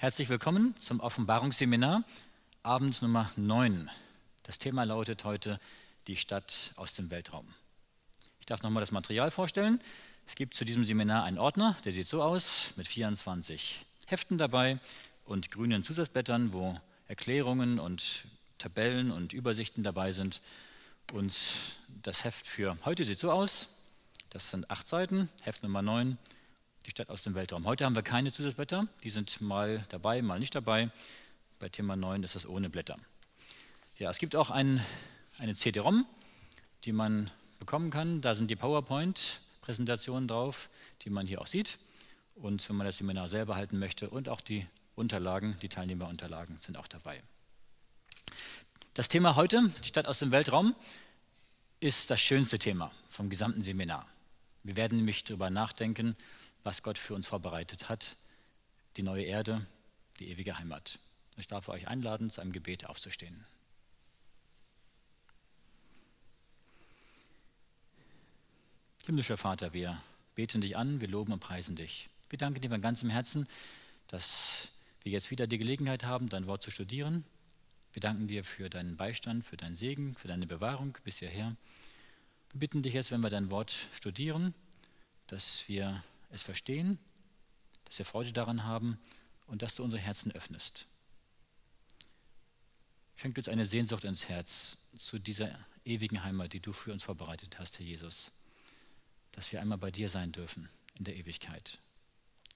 Herzlich willkommen zum Offenbarungsseminar, Abend Nummer 9. Das Thema lautet heute die Stadt aus dem Weltraum. Ich darf nochmal das Material vorstellen. Es gibt zu diesem Seminar einen Ordner, der sieht so aus, mit 24 Heften dabei und grünen Zusatzblättern, wo Erklärungen und Tabellen und Übersichten dabei sind. Und das Heft für heute sieht so aus. Das sind acht Seiten, Heft Nummer 9, die Stadt aus dem Weltraum. Heute haben wir keine Zusatzblätter, die sind mal dabei, mal nicht dabei. Bei Thema 9 ist das ohne Blätter. Ja, es gibt auch ein, eine CD-ROM, die man bekommen kann. Da sind die PowerPoint-Präsentationen drauf, die man hier auch sieht. Und wenn man das Seminar selber halten möchte und auch die Unterlagen, die Teilnehmerunterlagen sind auch dabei. Das Thema heute, die Stadt aus dem Weltraum, ist das schönste Thema vom gesamten Seminar. Wir werden nämlich darüber nachdenken, was Gott für uns vorbereitet hat, die neue Erde, die ewige Heimat. Ich darf euch einladen, zu einem Gebet aufzustehen. Himmlischer Vater, wir beten dich an, wir loben und preisen dich. Wir danken dir von ganzem Herzen, dass wir jetzt wieder die Gelegenheit haben, dein Wort zu studieren. Wir danken dir für deinen Beistand, für deinen Segen, für deine Bewahrung bis hierher. Wir bitten dich jetzt, wenn wir dein Wort studieren, dass wir es verstehen, dass wir Freude daran haben und dass du unsere Herzen öffnest. Schenkt uns eine Sehnsucht ins Herz zu dieser ewigen Heimat, die du für uns vorbereitet hast, Herr Jesus, dass wir einmal bei dir sein dürfen in der Ewigkeit.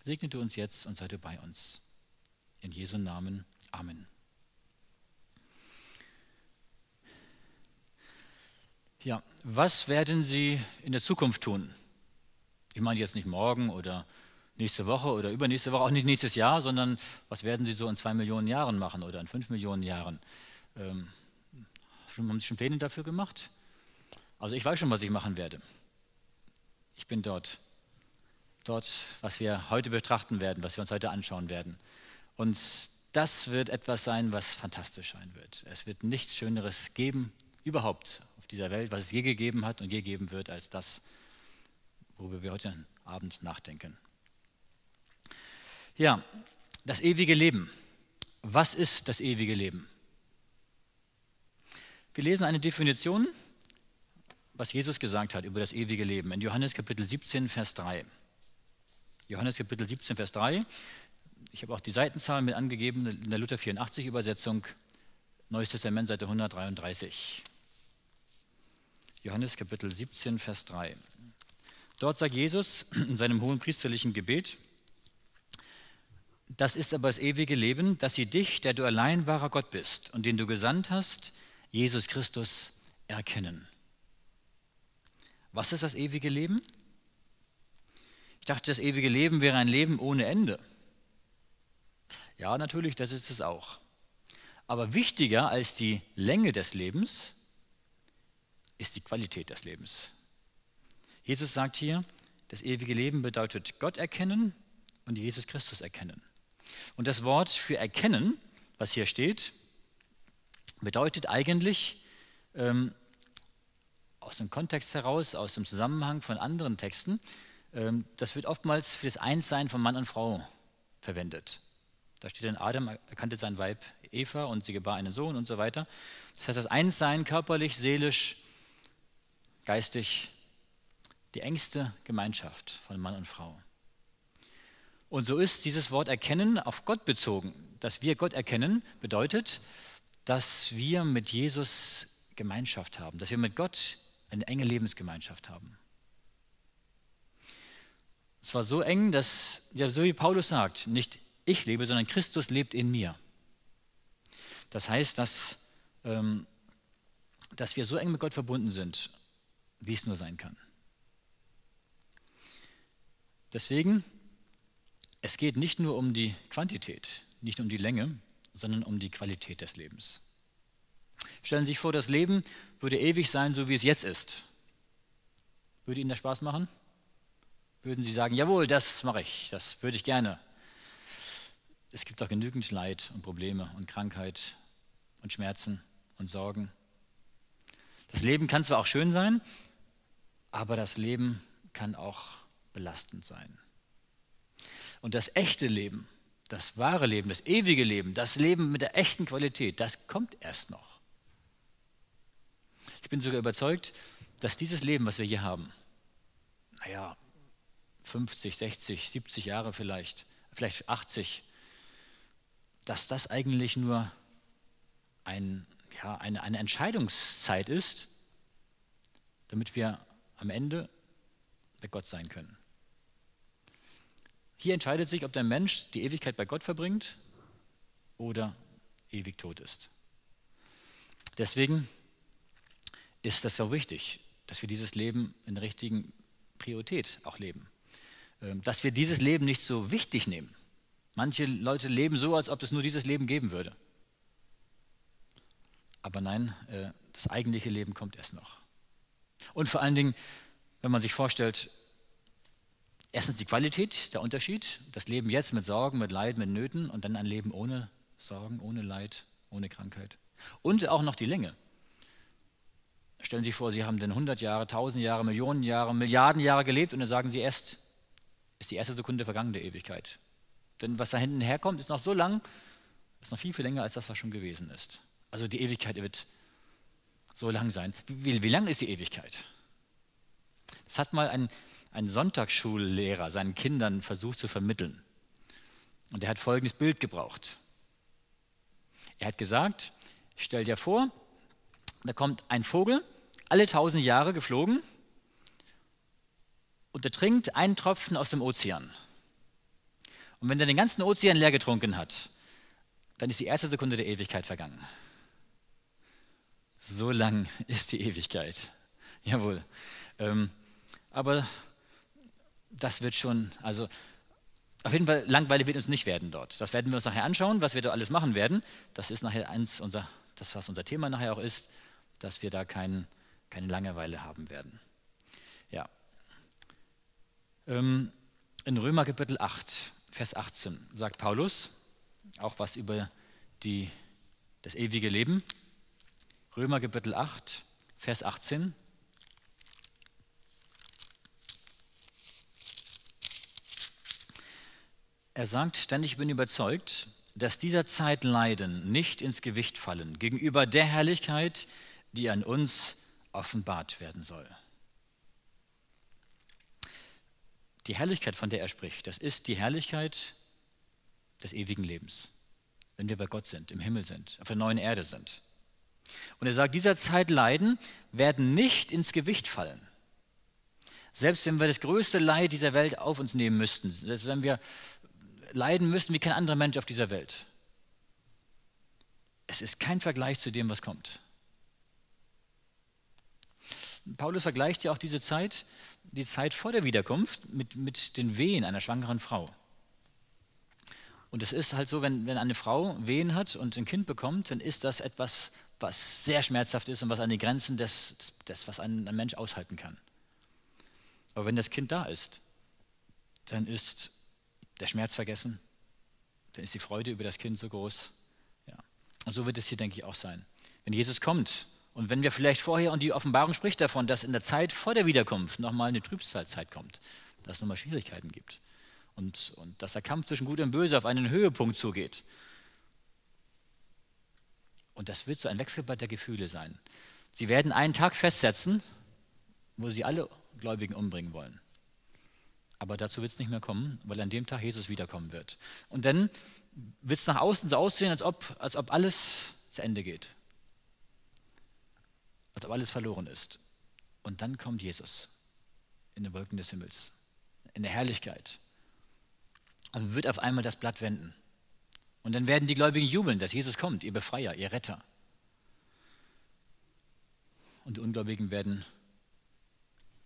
Segne du uns jetzt und sei du bei uns. In Jesu Namen. Amen. Ja, was werden Sie in der Zukunft tun? Ich meine jetzt nicht morgen oder nächste Woche oder übernächste Woche, auch nicht nächstes Jahr, sondern was werden Sie so in zwei Millionen Jahren machen oder in fünf Millionen Jahren? Ähm, haben Sie schon Pläne dafür gemacht? Also ich weiß schon, was ich machen werde. Ich bin dort. Dort, was wir heute betrachten werden, was wir uns heute anschauen werden. Und das wird etwas sein, was fantastisch sein wird. Es wird nichts Schöneres geben, überhaupt auf dieser Welt, was es je gegeben hat und je geben wird, als das, worüber wir heute Abend nachdenken. Ja, das ewige Leben. Was ist das ewige Leben? Wir lesen eine Definition, was Jesus gesagt hat über das ewige Leben in Johannes Kapitel 17, Vers 3. Johannes Kapitel 17, Vers 3. Ich habe auch die Seitenzahlen mit angegeben in der Luther 84 Übersetzung, Neues Testament, Seite 133. Johannes Kapitel 17, Vers 3. Dort sagt Jesus in seinem hohen priesterlichen Gebet, das ist aber das ewige Leben, dass sie dich, der du allein wahrer Gott bist und den du gesandt hast, Jesus Christus, erkennen. Was ist das ewige Leben? Ich dachte, das ewige Leben wäre ein Leben ohne Ende. Ja, natürlich, das ist es auch. Aber wichtiger als die Länge des Lebens ist die Qualität des Lebens. Jesus sagt hier, das ewige Leben bedeutet Gott erkennen und Jesus Christus erkennen. Und das Wort für erkennen, was hier steht, bedeutet eigentlich ähm, aus dem Kontext heraus, aus dem Zusammenhang von anderen Texten, ähm, das wird oftmals für das Einssein von Mann und Frau verwendet. Da steht dann, Adam erkannte sein Weib Eva und sie gebar einen Sohn und so weiter. Das heißt, das Einssein körperlich, seelisch, geistig die engste Gemeinschaft von Mann und Frau. Und so ist dieses Wort erkennen auf Gott bezogen. Dass wir Gott erkennen, bedeutet, dass wir mit Jesus Gemeinschaft haben, dass wir mit Gott eine enge Lebensgemeinschaft haben. Es war so eng, dass, ja, so wie Paulus sagt, nicht ich lebe, sondern Christus lebt in mir. Das heißt, dass, ähm, dass wir so eng mit Gott verbunden sind wie es nur sein kann. Deswegen, es geht nicht nur um die Quantität, nicht um die Länge, sondern um die Qualität des Lebens. Stellen Sie sich vor, das Leben würde ewig sein, so wie es jetzt ist. Würde Ihnen das Spaß machen? Würden Sie sagen, jawohl, das mache ich, das würde ich gerne. Es gibt auch genügend Leid und Probleme und Krankheit und Schmerzen und Sorgen. Das Leben kann zwar auch schön sein, aber das Leben kann auch belastend sein. Und das echte Leben, das wahre Leben, das ewige Leben, das Leben mit der echten Qualität, das kommt erst noch. Ich bin sogar überzeugt, dass dieses Leben, was wir hier haben, naja, 50, 60, 70 Jahre vielleicht, vielleicht 80, dass das eigentlich nur ein, ja, eine, eine Entscheidungszeit ist, damit wir am Ende bei Gott sein können. Hier entscheidet sich, ob der Mensch die Ewigkeit bei Gott verbringt oder ewig tot ist. Deswegen ist das so wichtig, dass wir dieses Leben in der richtigen Priorität auch leben. Ähm, dass wir dieses Leben nicht so wichtig nehmen. Manche Leute leben so, als ob es nur dieses Leben geben würde. Aber nein, äh, das eigentliche Leben kommt erst noch. Und vor allen Dingen, wenn man sich vorstellt, erstens die Qualität, der Unterschied, das Leben jetzt mit Sorgen, mit Leid, mit Nöten und dann ein Leben ohne Sorgen, ohne Leid, ohne Krankheit. Und auch noch die Länge. Stellen Sie sich vor, Sie haben denn 100 Jahre, 1000 Jahre, Millionen Jahre, Milliarden Jahre gelebt und dann sagen Sie erst, ist die erste Sekunde vergangene Ewigkeit. Denn was da hinten herkommt, ist noch so lang, ist noch viel, viel länger als das, was schon gewesen ist. Also die Ewigkeit wird so lang sein. Wie, wie lang ist die Ewigkeit? Das hat mal ein, ein Sonntagsschullehrer seinen Kindern versucht zu vermitteln. Und er hat folgendes Bild gebraucht. Er hat gesagt, stell dir vor, da kommt ein Vogel, alle tausend Jahre geflogen, und er trinkt einen Tropfen aus dem Ozean. Und wenn er den ganzen Ozean leer getrunken hat, dann ist die erste Sekunde der Ewigkeit vergangen. So lang ist die Ewigkeit. Jawohl. Ähm, aber das wird schon, also auf jeden Fall langweilig wird uns nicht werden dort. Das werden wir uns nachher anschauen, was wir da alles machen werden. Das ist nachher eins unser, das was unser Thema nachher auch ist, dass wir da kein, keine Langeweile haben werden. Ja. Ähm, in Römer Kapitel 8, Vers 18 sagt Paulus auch was über die, das ewige Leben. Römer Kapitel 8, Vers 18. Er sagt, denn ich bin überzeugt, dass dieser Zeit Leiden nicht ins Gewicht fallen gegenüber der Herrlichkeit, die an uns offenbart werden soll. Die Herrlichkeit, von der er spricht, das ist die Herrlichkeit des ewigen Lebens, wenn wir bei Gott sind, im Himmel sind, auf der neuen Erde sind. Und er sagt, dieser Zeit Leiden werden nicht ins Gewicht fallen. Selbst wenn wir das größte Leid dieser Welt auf uns nehmen müssten, selbst wenn wir leiden müssten wie kein anderer Mensch auf dieser Welt. Es ist kein Vergleich zu dem, was kommt. Paulus vergleicht ja auch diese Zeit, die Zeit vor der Wiederkunft, mit, mit den Wehen einer schwangeren Frau. Und es ist halt so, wenn, wenn eine Frau Wehen hat und ein Kind bekommt, dann ist das etwas, was sehr schmerzhaft ist und was an die Grenzen des, des, des was ein, ein Mensch aushalten kann. Aber wenn das Kind da ist, dann ist der Schmerz vergessen, dann ist die Freude über das Kind so groß. Ja. Und so wird es hier, denke ich, auch sein. Wenn Jesus kommt und wenn wir vielleicht vorher, und die Offenbarung spricht davon, dass in der Zeit vor der Wiederkunft nochmal eine Trübsalzeit kommt, dass es nochmal Schwierigkeiten gibt und, und dass der Kampf zwischen Gut und Böse auf einen Höhepunkt zugeht. Und das wird so ein Wechselbad der Gefühle sein. Sie werden einen Tag festsetzen, wo sie alle Gläubigen umbringen wollen. Aber dazu wird es nicht mehr kommen, weil an dem Tag Jesus wiederkommen wird. Und dann wird es nach außen so aussehen, als ob, als ob alles zu Ende geht. Als ob alles verloren ist. Und dann kommt Jesus in den Wolken des Himmels, in der Herrlichkeit. Und wird auf einmal das Blatt wenden. Und dann werden die Gläubigen jubeln, dass Jesus kommt, ihr Befreier, ihr Retter. Und die Ungläubigen werden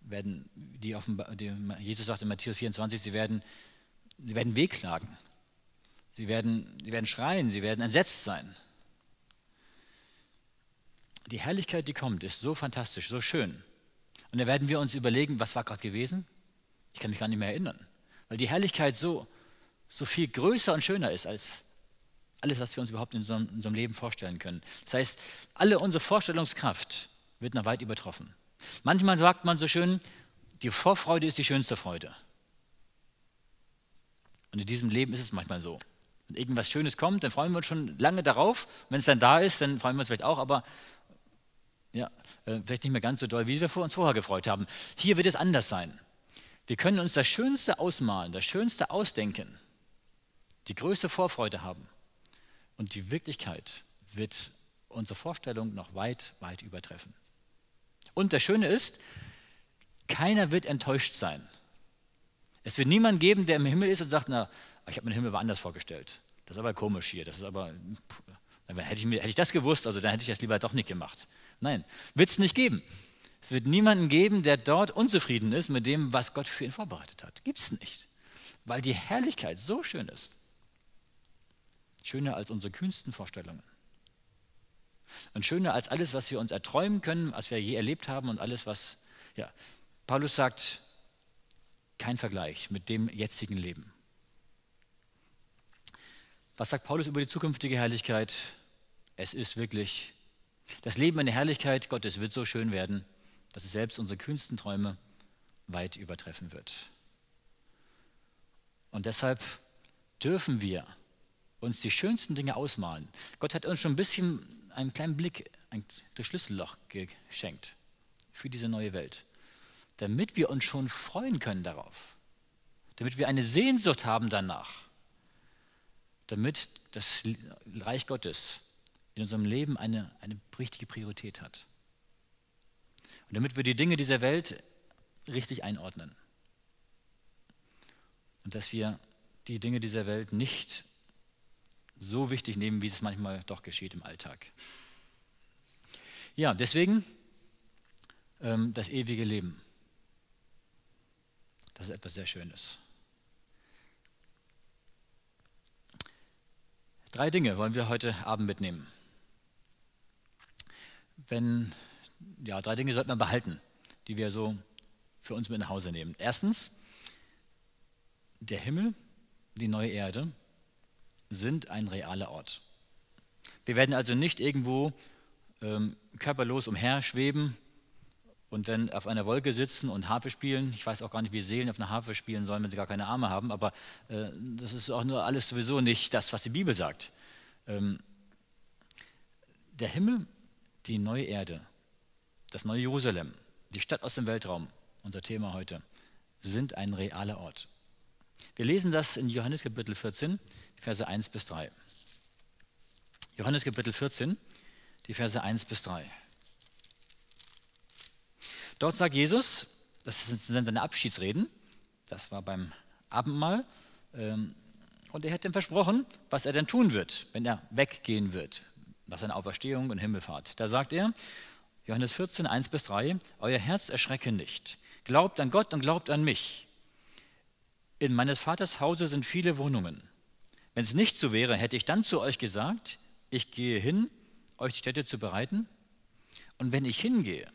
werden die, offenbar, die Jesus sagt in Matthäus 24, sie werden, sie werden wehklagen. Sie werden, sie werden schreien, sie werden entsetzt sein. Die Herrlichkeit, die kommt, ist so fantastisch, so schön. Und da werden wir uns überlegen, was war gerade gewesen? Ich kann mich gar nicht mehr erinnern. Weil die Herrlichkeit so, so viel größer und schöner ist als alles, was wir uns überhaupt in unserem, in unserem Leben vorstellen können. Das heißt, alle unsere Vorstellungskraft wird noch weit übertroffen. Manchmal sagt man so schön, die Vorfreude ist die schönste Freude. Und in diesem Leben ist es manchmal so. Wenn irgendwas Schönes kommt, dann freuen wir uns schon lange darauf. Wenn es dann da ist, dann freuen wir uns vielleicht auch, aber ja, äh, vielleicht nicht mehr ganz so doll, wie wir uns vorher gefreut haben. Hier wird es anders sein. Wir können uns das Schönste ausmalen, das Schönste ausdenken, die größte Vorfreude haben. Und die Wirklichkeit wird unsere Vorstellung noch weit, weit übertreffen. Und das Schöne ist, keiner wird enttäuscht sein. Es wird niemanden geben, der im Himmel ist und sagt, na, ich habe mir den Himmel aber anders vorgestellt. Das ist aber komisch hier. Das ist aber, hätte ich, mir, hätte ich das gewusst, also dann hätte ich das lieber doch nicht gemacht. Nein, wird es nicht geben. Es wird niemanden geben, der dort unzufrieden ist mit dem, was Gott für ihn vorbereitet hat. Gibt es nicht. Weil die Herrlichkeit so schön ist. Schöner als unsere kühnsten Vorstellungen. Und schöner als alles, was wir uns erträumen können, was wir je erlebt haben und alles, was, ja. Paulus sagt, kein Vergleich mit dem jetzigen Leben. Was sagt Paulus über die zukünftige Herrlichkeit? Es ist wirklich, das Leben in der Herrlichkeit Gottes wird so schön werden, dass es selbst unsere kühnsten Träume weit übertreffen wird. Und deshalb dürfen wir uns die schönsten Dinge ausmalen. Gott hat uns schon ein bisschen einen kleinen Blick durch Schlüsselloch geschenkt für diese neue Welt, damit wir uns schon freuen können darauf, damit wir eine Sehnsucht haben danach, damit das Reich Gottes in unserem Leben eine, eine richtige Priorität hat. Und damit wir die Dinge dieser Welt richtig einordnen. Und dass wir die Dinge dieser Welt nicht so wichtig nehmen, wie es manchmal doch geschieht im Alltag. Ja, deswegen ähm, das ewige Leben. Das ist etwas sehr Schönes. Drei Dinge wollen wir heute Abend mitnehmen. Wenn, ja, drei Dinge sollten wir behalten, die wir so für uns mit nach Hause nehmen. Erstens, der Himmel, die neue Erde sind ein realer Ort. Wir werden also nicht irgendwo ähm, körperlos umherschweben und dann auf einer Wolke sitzen und Harfe spielen. Ich weiß auch gar nicht, wie Seelen auf einer Harfe spielen sollen, wenn sie gar keine Arme haben, aber äh, das ist auch nur alles sowieso nicht das, was die Bibel sagt. Ähm, der Himmel, die neue Erde, das neue Jerusalem, die Stadt aus dem Weltraum, unser Thema heute, sind ein realer Ort. Wir lesen das in Johannes Kapitel 14, Verse 1 bis 3. Johannes Kapitel 14, die Verse 1 bis 3. Dort sagt Jesus, das sind seine Abschiedsreden, das war beim Abendmahl, ähm, und er hat ihm versprochen, was er denn tun wird, wenn er weggehen wird, nach seiner Auferstehung und Himmelfahrt. Da sagt er, Johannes 14, 1 bis 3, Euer Herz erschrecke nicht. Glaubt an Gott und glaubt an mich. In meines Vaters Hause sind viele Wohnungen. Wenn es nicht so wäre, hätte ich dann zu euch gesagt, ich gehe hin, euch die Städte zu bereiten. Und wenn ich hingehe,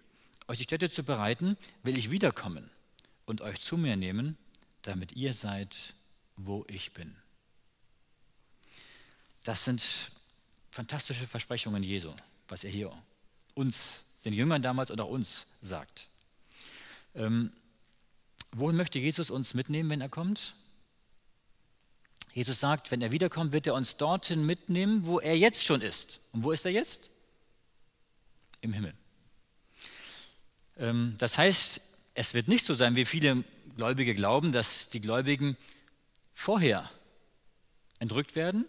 euch die Städte zu bereiten, will ich wiederkommen und euch zu mir nehmen, damit ihr seid, wo ich bin. Das sind fantastische Versprechungen Jesu, was er hier uns, den Jüngern damals und auch uns sagt. Ähm, wohin möchte Jesus uns mitnehmen, wenn er kommt? Jesus sagt, wenn er wiederkommt, wird er uns dorthin mitnehmen, wo er jetzt schon ist. Und wo ist er jetzt? Im Himmel. Ähm, das heißt, es wird nicht so sein, wie viele Gläubige glauben, dass die Gläubigen vorher entrückt werden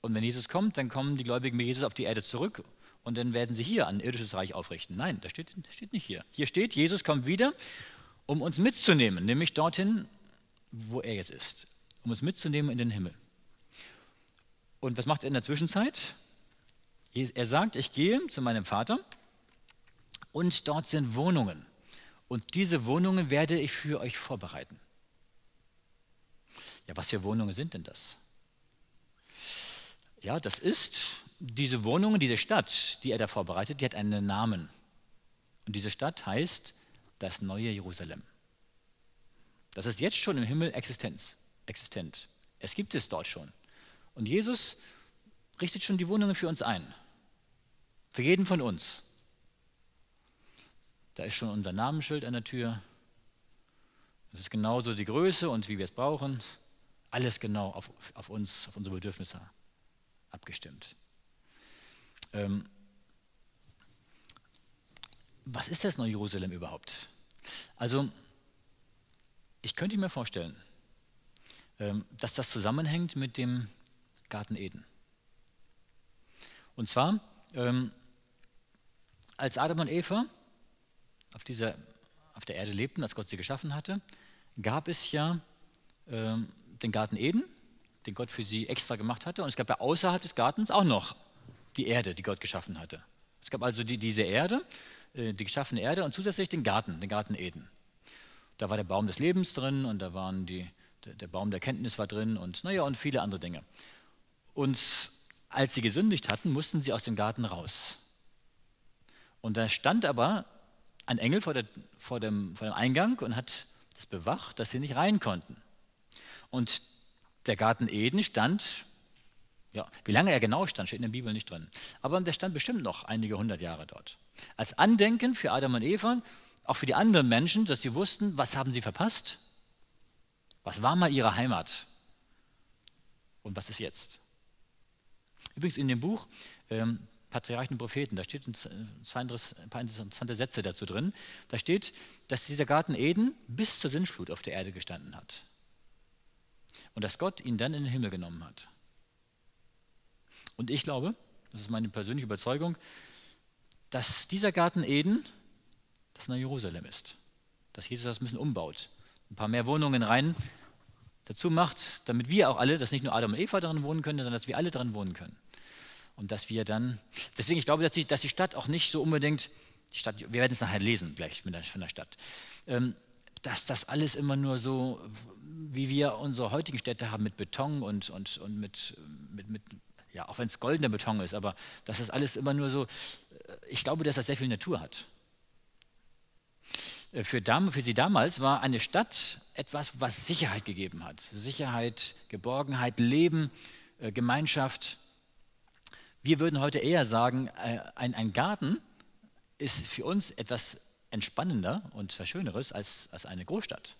und wenn Jesus kommt, dann kommen die Gläubigen mit Jesus auf die Erde zurück und dann werden sie hier ein irdisches Reich aufrichten. Nein, das steht, das steht nicht hier. Hier steht, Jesus kommt wieder, um uns mitzunehmen, nämlich dorthin, wo er jetzt ist um uns mitzunehmen in den Himmel. Und was macht er in der Zwischenzeit? Er sagt, ich gehe zu meinem Vater und dort sind Wohnungen. Und diese Wohnungen werde ich für euch vorbereiten. Ja, was für Wohnungen sind denn das? Ja, das ist diese Wohnungen, diese Stadt, die er da vorbereitet, die hat einen Namen. Und diese Stadt heißt das neue Jerusalem. Das ist jetzt schon im Himmel Existenz existent. Es gibt es dort schon. Und Jesus richtet schon die Wohnungen für uns ein. Für jeden von uns. Da ist schon unser Namensschild an der Tür. Es ist genauso die Größe und wie wir es brauchen. Alles genau auf, auf uns, auf unsere Bedürfnisse abgestimmt. Ähm, was ist das Neue Jerusalem überhaupt? Also, ich könnte mir vorstellen, dass das zusammenhängt mit dem Garten Eden. Und zwar, ähm, als Adam und Eva auf, dieser, auf der Erde lebten, als Gott sie geschaffen hatte, gab es ja ähm, den Garten Eden, den Gott für sie extra gemacht hatte. Und es gab ja außerhalb des Gartens auch noch die Erde, die Gott geschaffen hatte. Es gab also die, diese Erde, äh, die geschaffene Erde und zusätzlich den Garten, den Garten Eden. Da war der Baum des Lebens drin und da waren die, der, Baum der Kenntnis war drin und naja, und viele andere Dinge. Und als sie gesündigt hatten, mussten sie aus dem Garten raus. Und da stand aber ein Engel vor, der, vor, dem, vor dem Eingang und hat das bewacht, dass sie nicht rein konnten. Und der Garten Eden stand, ja, wie lange er genau stand, steht in der Bibel nicht drin. Aber der stand bestimmt noch einige hundert Jahre dort. Als Andenken für Adam und Eva, auch für die anderen Menschen, dass sie wussten, was haben sie verpasst? Was war mal ihre Heimat? Und was ist jetzt? Übrigens in dem Buch ähm, Patriarchen und Propheten, da steht ein, ein paar interessante Sätze dazu drin. Da steht, dass dieser Garten Eden bis zur Sintflut auf der Erde gestanden hat. Und dass Gott ihn dann in den Himmel genommen hat. Und ich glaube, das ist meine persönliche Überzeugung, dass dieser Garten Eden das neue Jerusalem ist. Dass Jesus das ein bisschen umbaut. Ein paar mehr Wohnungen rein dazu macht, damit wir auch alle, dass nicht nur Adam und Eva darin wohnen können, sondern dass wir alle darin wohnen können. Und dass wir dann, deswegen, ich glaube, dass die, dass die Stadt auch nicht so unbedingt, die Stadt, wir werden es nachher lesen, gleich von der, von der Stadt, ähm, dass das alles immer nur so, wie wir unsere heutigen Städte haben, mit Beton und, und, und mit, mit, mit ja, auch wenn es goldener Beton ist, aber dass das alles immer nur so, äh, ich glaube, dass das sehr viel Natur hat. Äh, für, für sie damals war eine Stadt etwas, was Sicherheit gegeben hat. Sicherheit, Geborgenheit, Leben, äh, Gemeinschaft. Wir würden heute eher sagen, äh, ein, ein Garten ist für uns etwas entspannender und Schöneres als, als eine Großstadt.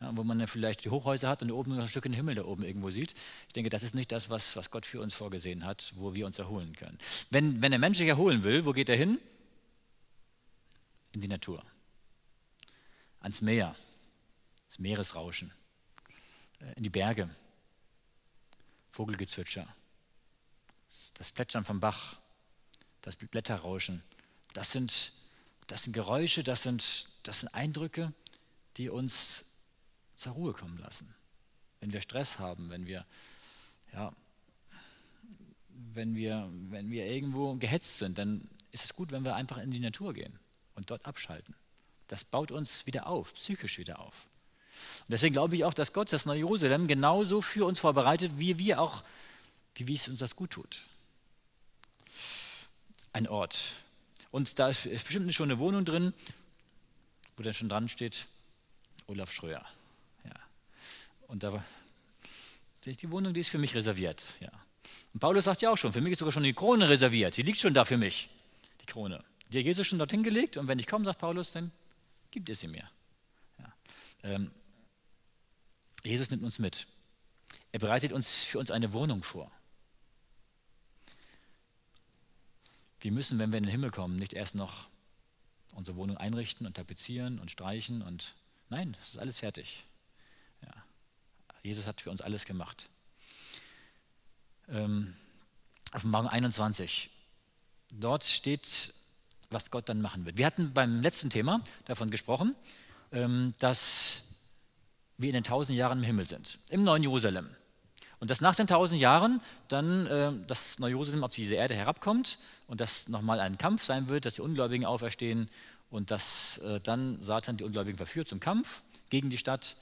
Ja, wo man dann vielleicht die Hochhäuser hat und oben ein Stück in den Himmel da oben irgendwo sieht. Ich denke, das ist nicht das, was, was Gott für uns vorgesehen hat, wo wir uns erholen können. Wenn, wenn der Mensch sich erholen will, wo geht er hin? In die Natur. Ans Meer, das Meeresrauschen, äh, in die Berge, Vogelgezwitscher, das Plätschern vom Bach, das Blätterrauschen, das sind, das sind Geräusche, das sind, das sind Eindrücke, die uns zur Ruhe kommen lassen. Wenn wir Stress haben, wenn wir, ja, wenn wir, wenn wir irgendwo gehetzt sind, dann ist es gut, wenn wir einfach in die Natur gehen und dort abschalten. Das baut uns wieder auf, psychisch wieder auf. Und deswegen glaube ich auch, dass Gott das neue Jerusalem genauso für uns vorbereitet, wie wir auch, wie es uns das gut tut ein Ort. Und da ist bestimmt schon eine Wohnung drin, wo dann schon dran steht, Olaf Schröer. Ja. Und da die Wohnung, die ist für mich reserviert. Ja. Und Paulus sagt ja auch schon, für mich ist sogar schon die Krone reserviert. Die liegt schon da für mich, die Krone. Die hat Jesus schon dorthin gelegt und wenn ich komme, sagt Paulus, dann gibt es sie mir. Ja. Ähm, Jesus nimmt uns mit. Er bereitet uns für uns eine Wohnung vor. Wir müssen, wenn wir in den Himmel kommen, nicht erst noch unsere Wohnung einrichten und tapezieren und streichen und nein, das ist alles fertig. Ja. Jesus hat für uns alles gemacht. Ähm, Offenbarung 21. Dort steht, was Gott dann machen wird. Wir hatten beim letzten Thema davon gesprochen, ähm, dass wir in den tausend Jahren im Himmel sind, im neuen Jerusalem. Und dass nach den tausend Jahren dann äh, das neue Jerusalem auf diese Erde herabkommt und dass nochmal ein Kampf sein wird, dass die Ungläubigen auferstehen und dass äh, dann Satan die Ungläubigen verführt zum Kampf gegen die Stadt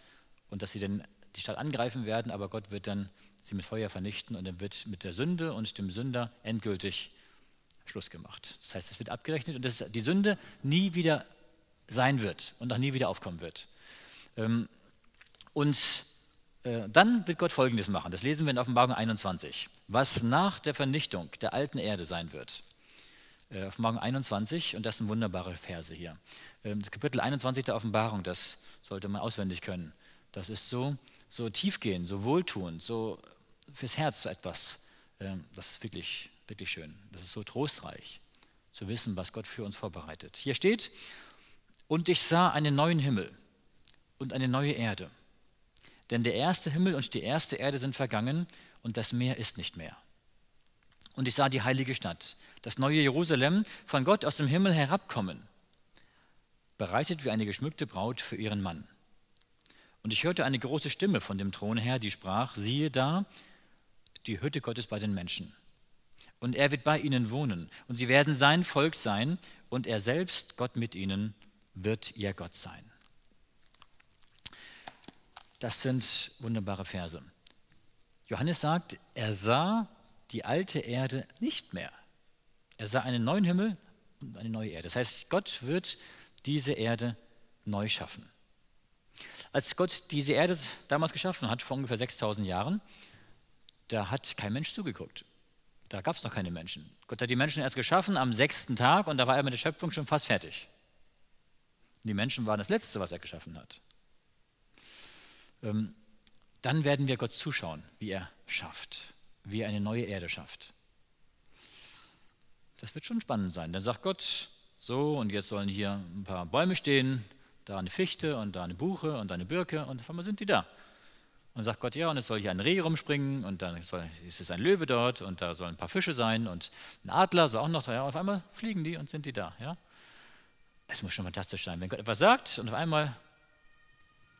und dass sie dann die Stadt angreifen werden, aber Gott wird dann sie mit Feuer vernichten und dann wird mit der Sünde und dem Sünder endgültig Schluss gemacht. Das heißt, es wird abgerechnet und dass die Sünde nie wieder sein wird und auch nie wieder aufkommen wird. Ähm, und äh, dann wird Gott Folgendes machen. Das lesen wir in Offenbarung 21. Was nach der Vernichtung der alten Erde sein wird. Äh, Offenbarung 21, und das sind wunderbare Verse hier. Ähm, das Kapitel 21 der Offenbarung, das sollte man auswendig können. Das ist so so tiefgehend, so wohltuend, so fürs Herz so etwas. Ähm, das ist wirklich, wirklich schön. Das ist so trostreich, zu wissen, was Gott für uns vorbereitet. Hier steht, und ich sah einen neuen Himmel und eine neue Erde. Denn der erste Himmel und die erste Erde sind vergangen und das Meer ist nicht mehr. Und ich sah die heilige Stadt, das neue Jerusalem, von Gott aus dem Himmel herabkommen, bereitet wie eine geschmückte Braut für ihren Mann. Und ich hörte eine große Stimme von dem Thron her, die sprach, siehe da, die Hütte Gottes bei den Menschen. Und er wird bei ihnen wohnen, und sie werden sein Volk sein, und er selbst, Gott mit ihnen, wird ihr Gott sein. Das sind wunderbare Verse. Johannes sagt, er sah die alte Erde nicht mehr. Er sah einen neuen Himmel und eine neue Erde. Das heißt, Gott wird diese Erde neu schaffen. Als Gott diese Erde damals geschaffen hat, vor ungefähr 6000 Jahren, da hat kein Mensch zugeguckt. Da gab es noch keine Menschen. Gott hat die Menschen erst geschaffen am sechsten Tag und da war er mit der Schöpfung schon fast fertig. Und die Menschen waren das Letzte, was er geschaffen hat. Ähm, dann werden wir Gott zuschauen, wie er schafft, wie er eine neue Erde schafft. Das wird schon spannend sein. Dann sagt Gott, so und jetzt sollen hier ein paar Bäume stehen, da eine Fichte und da eine Buche und da eine Birke und auf einmal sind die da. Und sagt Gott, ja, und es soll hier ein Reh rumspringen und dann soll, ist es ein Löwe dort und da sollen ein paar Fische sein und ein Adler soll auch noch da. Ja, auf einmal fliegen die und sind die da. Ja? Es muss schon fantastisch sein, wenn Gott etwas sagt und auf einmal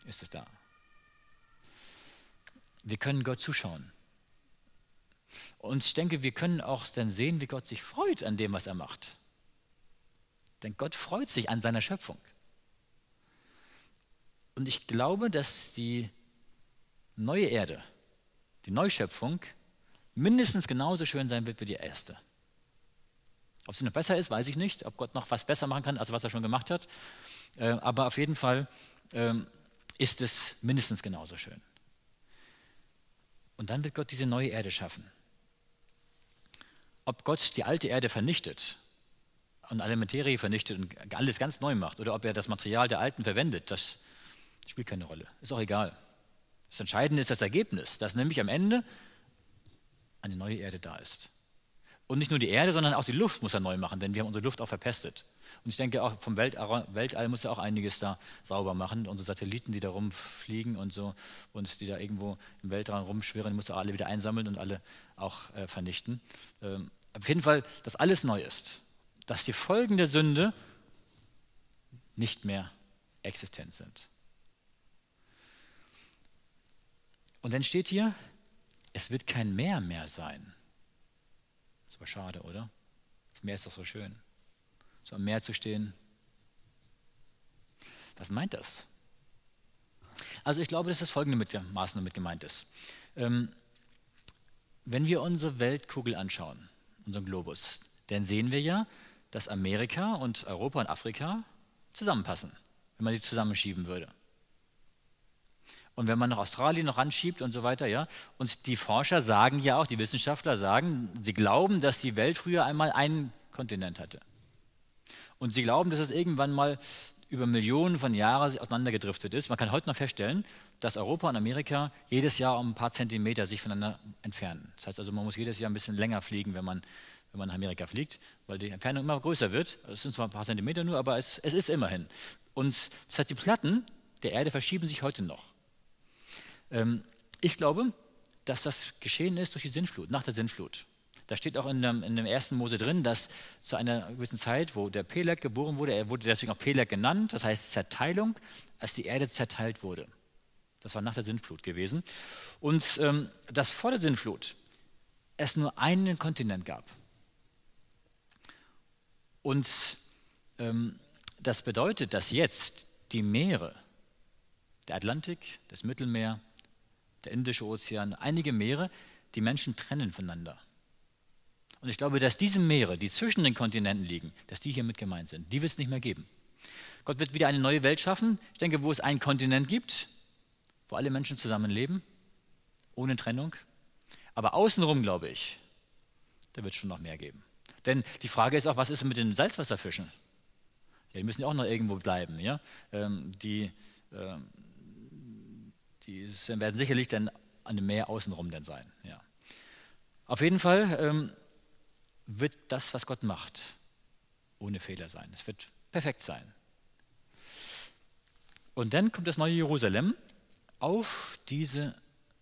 ist es da. Wir können Gott zuschauen. Und ich denke, wir können auch dann sehen, wie Gott sich freut an dem, was er macht. Denn Gott freut sich an seiner Schöpfung. Und ich glaube, dass die neue Erde, die Neuschöpfung, mindestens genauso schön sein wird wie die erste. Ob sie noch besser ist, weiß ich nicht. Ob Gott noch was besser machen kann, als was er schon gemacht hat. Äh, aber auf jeden Fall ähm, ist es mindestens genauso schön. Und dann wird Gott diese neue Erde schaffen. Ob Gott die alte Erde vernichtet und alle Materie vernichtet und alles ganz neu macht oder ob er das Material der alten verwendet, das spielt keine Rolle. Ist auch egal. Das Entscheidende ist das Ergebnis, dass nämlich am Ende eine neue Erde da ist. Und nicht nur die Erde, sondern auch die Luft muss er neu machen, denn wir haben unsere Luft auch verpestet. Und ich denke auch vom Weltall, muss er auch einiges da sauber machen. Unsere Satelliten, die da rumfliegen und so und die da irgendwo im Weltraum rumschwirren, muss er alle wieder einsammeln und alle auch äh, vernichten. Ähm, auf jeden Fall, dass alles neu ist. Dass die Folgen der Sünde nicht mehr existent sind. Und dann steht hier, es wird kein Meer mehr sein. Das war schade, oder? Das Meer ist doch so schön so am Meer zu stehen. Was meint das? Also ich glaube, dass das folgendermaßen damit gemeint ist. Ähm, wenn wir unsere Weltkugel anschauen, unseren Globus, dann sehen wir ja, dass Amerika und Europa und Afrika zusammenpassen, wenn man die zusammenschieben würde. Und wenn man nach Australien noch ranschiebt und so weiter, ja. Und die Forscher sagen ja auch, die Wissenschaftler sagen, sie glauben, dass die Welt früher einmal einen Kontinent hatte. Und sie glauben, dass es irgendwann mal über Millionen von Jahren auseinandergedriftet ist. Man kann heute noch feststellen, dass Europa und Amerika jedes Jahr um ein paar Zentimeter sich voneinander entfernen. Das heißt also, man muss jedes Jahr ein bisschen länger fliegen, wenn man, wenn man nach Amerika fliegt, weil die Entfernung immer größer wird. Es sind zwar ein paar Zentimeter nur, aber es, es ist immerhin. Und das heißt, die Platten der Erde verschieben sich heute noch. Ähm, ich glaube, dass das geschehen ist durch die Sintflut, nach der Sintflut. Da steht auch in dem, in dem ersten Mose drin, dass zu einer gewissen Zeit, wo der Peleg geboren wurde, er wurde deswegen auch Peleg genannt, das heißt Zerteilung, als die Erde zerteilt wurde. Das war nach der Sintflut gewesen. Und ähm, dass vor der Sintflut es nur einen Kontinent gab. Und ähm, das bedeutet, dass jetzt die Meere, der Atlantik, das Mittelmeer, der Indische Ozean, einige Meere, die Menschen trennen voneinander. Und ich glaube, dass diese Meere, die zwischen den Kontinenten liegen, dass die hier mit gemeint sind. Die wird es nicht mehr geben. Gott wird wieder eine neue Welt schaffen. Ich denke, wo es einen Kontinent gibt, wo alle Menschen zusammenleben, ohne Trennung. Aber außenrum, glaube ich, da wird es schon noch mehr geben. Denn die Frage ist auch, was ist mit den Salzwasserfischen? Ja, die müssen ja auch noch irgendwo bleiben. Ja? Ähm, die, ähm, die werden sicherlich dann an dem Meer außenrum dann sein. Ja. Auf jeden Fall ähm, wird das, was Gott macht, ohne Fehler sein. Es wird perfekt sein. Und dann kommt das neue Jerusalem auf diese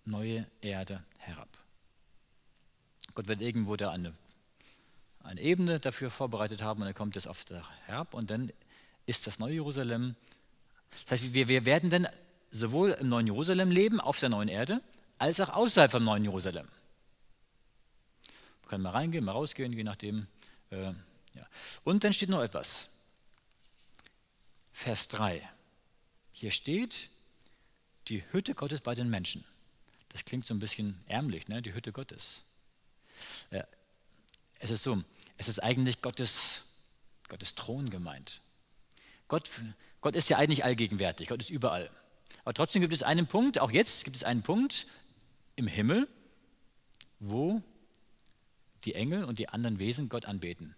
neue Erde herab. Gott wird irgendwo da eine, eine Ebene dafür vorbereitet haben und dann kommt es auf der herab und dann ist das neue Jerusalem. Das heißt, wir, wir werden dann sowohl im neuen Jerusalem leben, auf der neuen Erde, als auch außerhalb vom neuen Jerusalem. Man kann mal reingehen, mal rausgehen, je nachdem. Äh, ja. Und dann steht noch etwas. Vers 3. Hier steht, die Hütte Gottes bei den Menschen. Das klingt so ein bisschen ärmlich, ne? die Hütte Gottes. Äh, es ist so, es ist eigentlich Gottes, Gottes Thron gemeint. Gott, Gott ist ja eigentlich allgegenwärtig, Gott ist überall. Aber trotzdem gibt es einen Punkt, auch jetzt gibt es einen Punkt im Himmel, wo die Engel und die anderen Wesen Gott anbeten.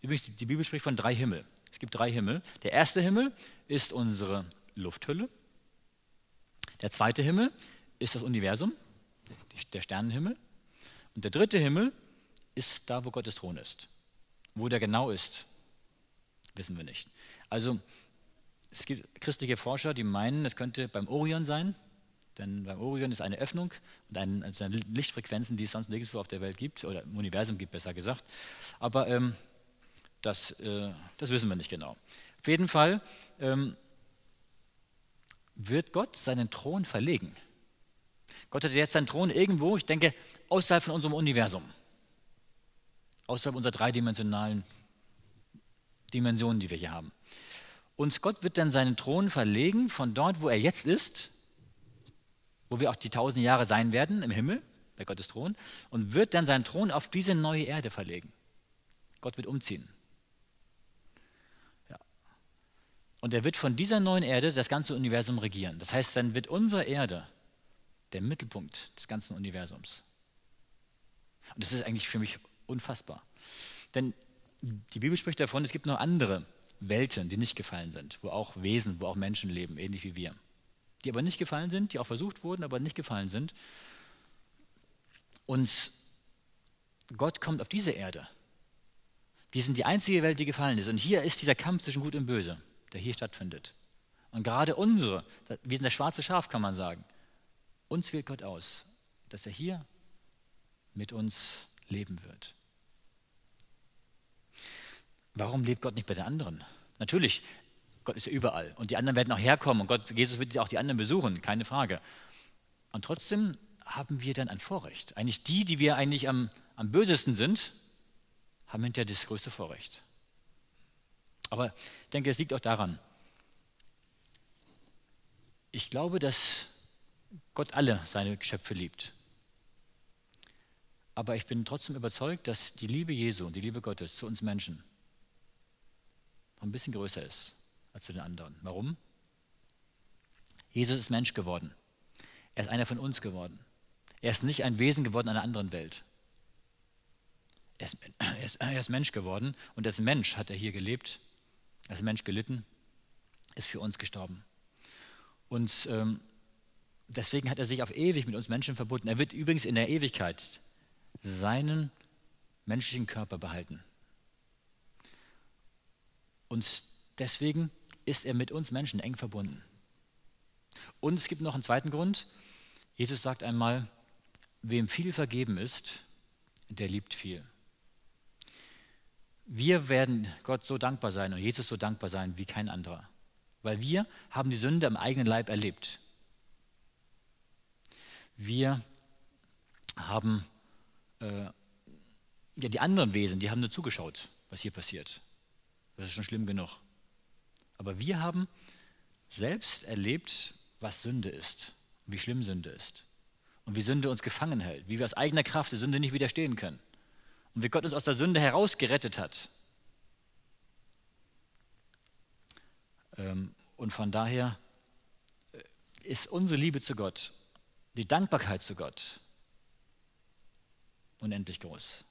Übrigens, die Bibel spricht von drei Himmel. Es gibt drei Himmel. Der erste Himmel ist unsere Lufthülle. Der zweite Himmel ist das Universum, der Sternenhimmel. Und der dritte Himmel ist da, wo Gottes Thron ist. Wo der genau ist, wissen wir nicht. Also es gibt christliche Forscher, die meinen, es könnte beim Orion sein, denn beim Orion ist eine Öffnung und eine, also Lichtfrequenzen, die es sonst nirgendwo auf der Welt gibt, oder im Universum gibt, besser gesagt. Aber ähm, das, äh, das wissen wir nicht genau. Auf jeden Fall ähm, wird Gott seinen Thron verlegen. Gott hat jetzt seinen Thron irgendwo, ich denke, außerhalb von unserem Universum. Außerhalb unserer dreidimensionalen Dimensionen, die wir hier haben. Und Gott wird dann seinen Thron verlegen von dort, wo er jetzt ist, wo wir auch die tausend Jahre sein werden, im Himmel, bei Gottes Thron, und wird dann seinen Thron auf diese neue Erde verlegen. Gott wird umziehen. Ja. Und er wird von dieser neuen Erde das ganze Universum regieren. Das heißt, dann wird unsere Erde der Mittelpunkt des ganzen Universums. Und das ist eigentlich für mich unfassbar. Denn die Bibel spricht davon, es gibt noch andere Welten, die nicht gefallen sind, wo auch Wesen, wo auch Menschen leben, ähnlich wie wir. Die aber nicht gefallen sind, die auch versucht wurden, aber nicht gefallen sind. Und Gott kommt auf diese Erde. Wir sind die einzige Welt, die gefallen ist. Und hier ist dieser Kampf zwischen Gut und Böse, der hier stattfindet. Und gerade unsere, wir sind das schwarze Schaf, kann man sagen. Uns wählt Gott aus, dass er hier mit uns leben wird. Warum lebt Gott nicht bei den anderen? Natürlich, Gott ist ja überall und die anderen werden auch herkommen und Gott, Jesus wird auch die anderen besuchen, keine Frage. Und trotzdem haben wir dann ein Vorrecht. Eigentlich die, die wir eigentlich am, am bösesten sind, haben hinterher das größte Vorrecht. Aber ich denke, es liegt auch daran, ich glaube, dass Gott alle seine Geschöpfe liebt. Aber ich bin trotzdem überzeugt, dass die Liebe Jesu und die Liebe Gottes zu uns Menschen ein bisschen größer ist als zu den anderen. Warum? Jesus ist Mensch geworden. Er ist einer von uns geworden. Er ist nicht ein Wesen geworden einer anderen Welt. Er ist, er, ist, er ist, Mensch geworden und als Mensch hat er hier gelebt, als Mensch gelitten, ist für uns gestorben. Und ähm, deswegen hat er sich auf ewig mit uns Menschen verbunden. Er wird übrigens in der Ewigkeit seinen menschlichen Körper behalten. Und deswegen ist er mit uns Menschen eng verbunden. Und es gibt noch einen zweiten Grund. Jesus sagt einmal, wem viel vergeben ist, der liebt viel. Wir werden Gott so dankbar sein und Jesus so dankbar sein wie kein anderer, weil wir haben die Sünde am eigenen Leib erlebt. Wir haben äh, ja, die anderen Wesen, die haben nur zugeschaut, was hier passiert. Das ist schon schlimm genug. Aber wir haben selbst erlebt, was Sünde ist, wie schlimm Sünde ist und wie Sünde uns gefangen hält, wie wir aus eigener Kraft der Sünde nicht widerstehen können und wie Gott uns aus der Sünde herausgerettet hat. Ähm, und von daher äh, ist unsere Liebe zu Gott die Dankbarkeit zu Gott unendlich groß.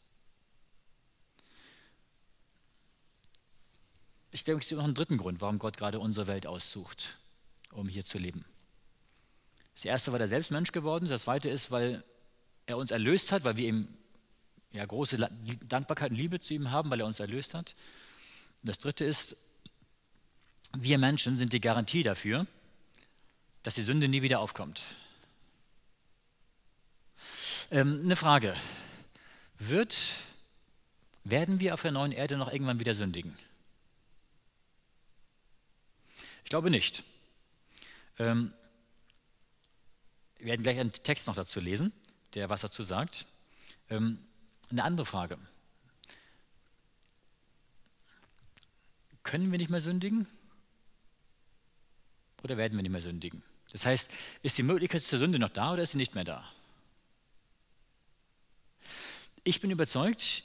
Ich denke, es gibt noch einen dritten Grund, warum Gott gerade unsere Welt aussucht, um hier zu leben. Das erste, weil er selbst Mensch geworden ist. Das zweite ist, weil er uns erlöst hat, weil wir ihm ja, große Dankbarkeit und Liebe zu ihm haben, weil er uns erlöst hat. Und das dritte ist, wir Menschen sind die Garantie dafür, dass die Sünde nie wieder aufkommt. Ähm, eine Frage. Wird, werden wir auf der neuen Erde noch irgendwann wieder sündigen? Ich glaube nicht. Ähm, wir werden gleich einen Text noch dazu lesen, der was dazu sagt. Ähm, eine andere Frage. Können wir nicht mehr sündigen? Oder werden wir nicht mehr sündigen? Das heißt, ist die Möglichkeit zur Sünde noch da oder ist sie nicht mehr da? Ich bin überzeugt,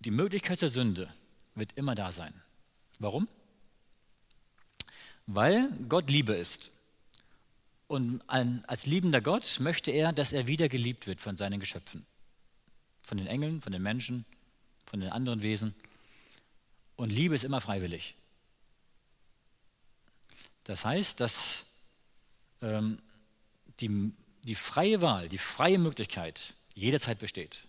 die Möglichkeit zur Sünde wird immer da sein. Warum? Weil Gott Liebe ist. Und als liebender Gott möchte er, dass er wieder geliebt wird von seinen Geschöpfen. Von den Engeln, von den Menschen, von den anderen Wesen. Und Liebe ist immer freiwillig. Das heißt, dass ähm, die, die freie Wahl, die freie Möglichkeit jederzeit besteht.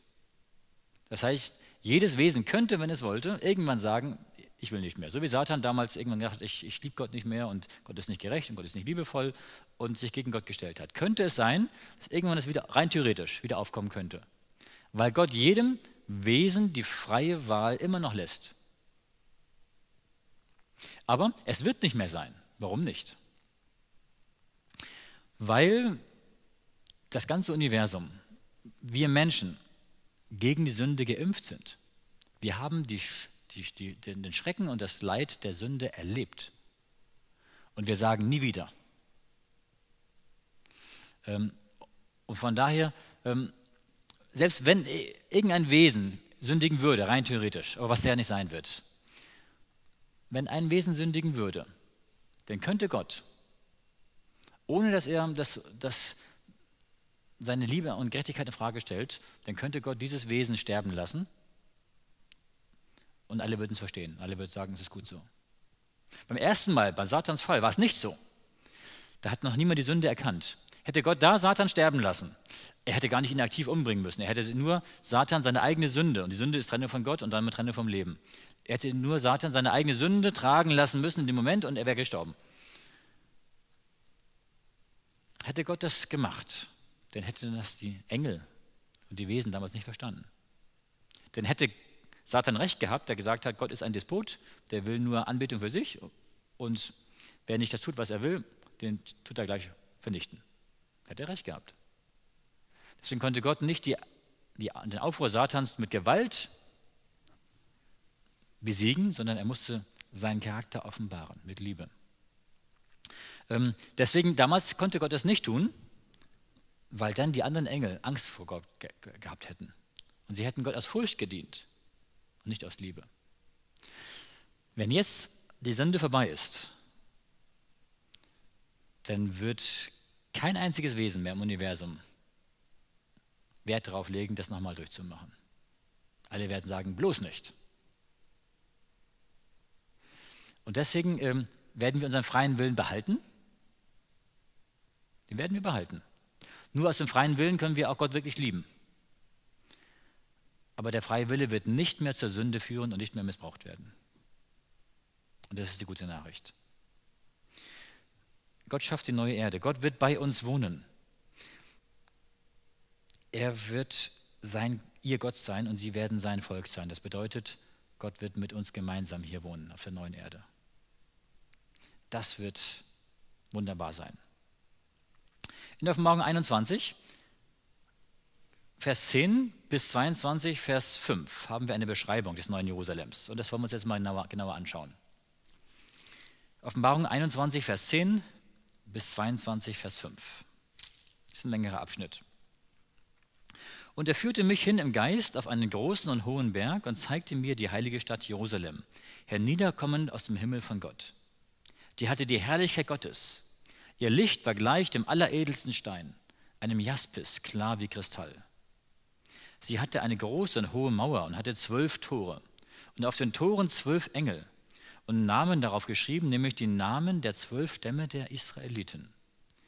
Das heißt, jedes Wesen könnte, wenn es wollte, irgendwann sagen, ich will nicht mehr. So wie Satan damals irgendwann gesagt hat, ich, ich liebe Gott nicht mehr und Gott ist nicht gerecht und Gott ist nicht liebevoll und sich gegen Gott gestellt hat. Könnte es sein, dass irgendwann es wieder rein theoretisch wieder aufkommen könnte. Weil Gott jedem Wesen die freie Wahl immer noch lässt. Aber es wird nicht mehr sein. Warum nicht? Weil das ganze Universum, wir Menschen, gegen die Sünde geimpft sind. Wir haben die, die, die, den Schrecken und das Leid der Sünde erlebt. Und wir sagen nie wieder. Ähm, und von daher, ähm, selbst wenn irgendein Wesen sündigen würde, rein theoretisch, aber was der nicht sein wird, wenn ein Wesen sündigen würde, dann könnte Gott, ohne dass er das, das seine Liebe und Gerechtigkeit in Frage stellt, dann könnte Gott dieses Wesen sterben lassen und alle würden es verstehen. Alle würden sagen, es ist gut so. Beim ersten Mal, bei Satans Fall, war es nicht so. Da hat noch niemand die Sünde erkannt. Hätte Gott da Satan sterben lassen, er hätte gar nicht ihn aktiv umbringen müssen. Er hätte nur Satan seine eigene Sünde, und die Sünde ist Trennung von Gott und damit Trennung vom Leben. Er hätte nur Satan seine eigene Sünde tragen lassen müssen in dem Moment und er wäre gestorben. Hätte Gott das gemacht, dann hätten das die Engel und die Wesen damals nicht verstanden. Dann hätte Satan recht gehabt, der gesagt hat, Gott ist ein Despot, der will nur Anbetung für sich und wer nicht das tut, was er will, den tut er gleich vernichten. Hätte er recht gehabt. Deswegen konnte Gott nicht die, die, den Aufruhr Satans mit Gewalt besiegen, sondern er musste seinen Charakter offenbaren mit Liebe. Ähm, deswegen, damals konnte Gott das nicht tun, weil dann die anderen Engel Angst vor Gott ge gehabt hätten. Und sie hätten Gott aus Furcht gedient nicht aus Liebe. Wenn jetzt die Sünde vorbei ist, dann wird kein einziges Wesen mehr im Universum Wert darauf legen, das nochmal durchzumachen. Alle werden sagen, bloß nicht. Und deswegen ähm, werden wir unseren freien Willen behalten. Den werden wir behalten. Nur aus dem freien Willen können wir auch Gott wirklich lieben. Aber der freie Wille wird nicht mehr zur Sünde führen und nicht mehr missbraucht werden. Und das ist die gute Nachricht. Gott schafft die neue Erde. Gott wird bei uns wohnen. Er wird sein, ihr Gott sein und sie werden sein Volk sein. Das bedeutet, Gott wird mit uns gemeinsam hier wohnen auf der neuen Erde. Das wird wunderbar sein. In Offenbarung 21, Vers 10 bis 22, Vers 5 haben wir eine Beschreibung des neuen Jerusalems. Und das wollen wir uns jetzt mal genauer, genauer anschauen. Offenbarung 21, Vers 10 bis 22, Vers 5. Das ist ein längerer Abschnitt. Und er führte mich hin im Geist auf einen großen und hohen Berg und zeigte mir die heilige Stadt Jerusalem, herniederkommend aus dem Himmel von Gott. Die hatte die Herrlichkeit Gottes Ihr Licht war gleich dem alleredelsten Stein, einem Jaspis, klar wie Kristall. Sie hatte eine große und hohe Mauer und hatte zwölf Tore und auf den Toren zwölf Engel und Namen darauf geschrieben, nämlich die Namen der zwölf Stämme der Israeliten.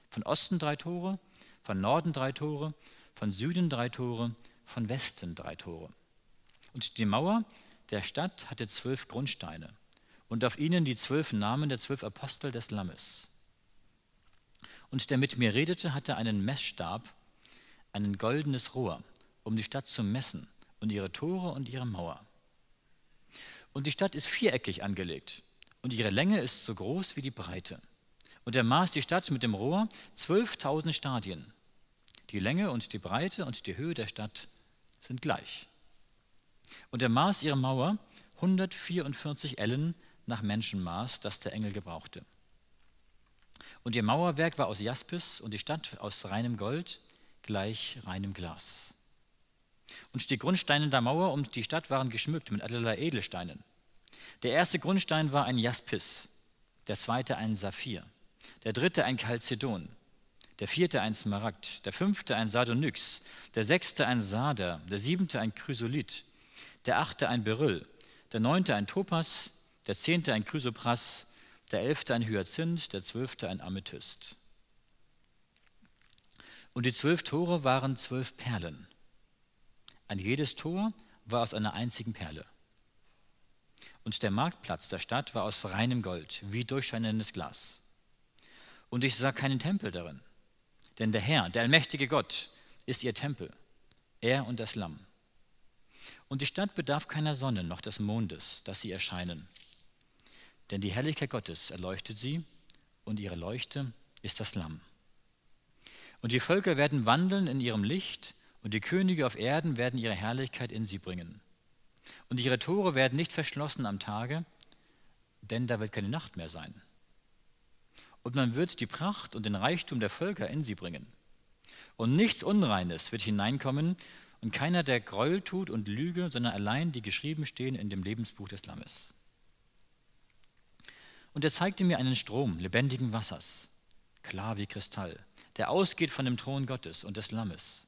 Von Osten drei Tore, von Norden drei Tore, von Süden drei Tore, von Westen drei Tore. Und die Mauer der Stadt hatte zwölf Grundsteine und auf ihnen die zwölf Namen der zwölf Apostel des Lammes. Und der mit mir redete, hatte einen Messstab, ein goldenes Rohr, um die Stadt zu messen und ihre Tore und ihre Mauer. Und die Stadt ist viereckig angelegt und ihre Länge ist so groß wie die Breite. Und er maß die Stadt mit dem Rohr 12.000 Stadien. Die Länge und die Breite und die Höhe der Stadt sind gleich. Und er maß ihre Mauer 144 Ellen nach Menschenmaß, das der Engel gebrauchte. Und ihr Mauerwerk war aus Jaspis und die Stadt aus reinem Gold, gleich reinem Glas. Und die Grundsteine der Mauer um die Stadt waren geschmückt mit allerlei Edelsteinen. Der erste Grundstein war ein Jaspis, der zweite ein Saphir, der dritte ein Chalcedon, der vierte ein Smaragd, der fünfte ein Sardonyx, der sechste ein Sarder, der siebente ein Chrysolit, der achte ein Beryl, der neunte ein Topas, der zehnte ein Chrysopras, der elfte ein Hyazinth, der zwölfte ein Amethyst. Und die zwölf Tore waren zwölf Perlen. Ein jedes Tor war aus einer einzigen Perle. Und der Marktplatz der Stadt war aus reinem Gold, wie durchscheinendes Glas. Und ich sah keinen Tempel darin, denn der Herr, der allmächtige Gott, ist ihr Tempel, er und das Lamm. Und die Stadt bedarf keiner Sonne noch des Mondes, dass sie erscheinen. Denn die Herrlichkeit Gottes erleuchtet sie und ihre Leuchte ist das Lamm. Und die Völker werden wandeln in ihrem Licht und die Könige auf Erden werden ihre Herrlichkeit in sie bringen. Und ihre Tore werden nicht verschlossen am Tage, denn da wird keine Nacht mehr sein. Und man wird die Pracht und den Reichtum der Völker in sie bringen. Und nichts Unreines wird hineinkommen und keiner, der Gräuel tut und Lüge, sondern allein die geschrieben stehen in dem Lebensbuch des Lammes. Und er zeigte mir einen Strom lebendigen Wassers, klar wie Kristall, der ausgeht von dem Thron Gottes und des Lammes.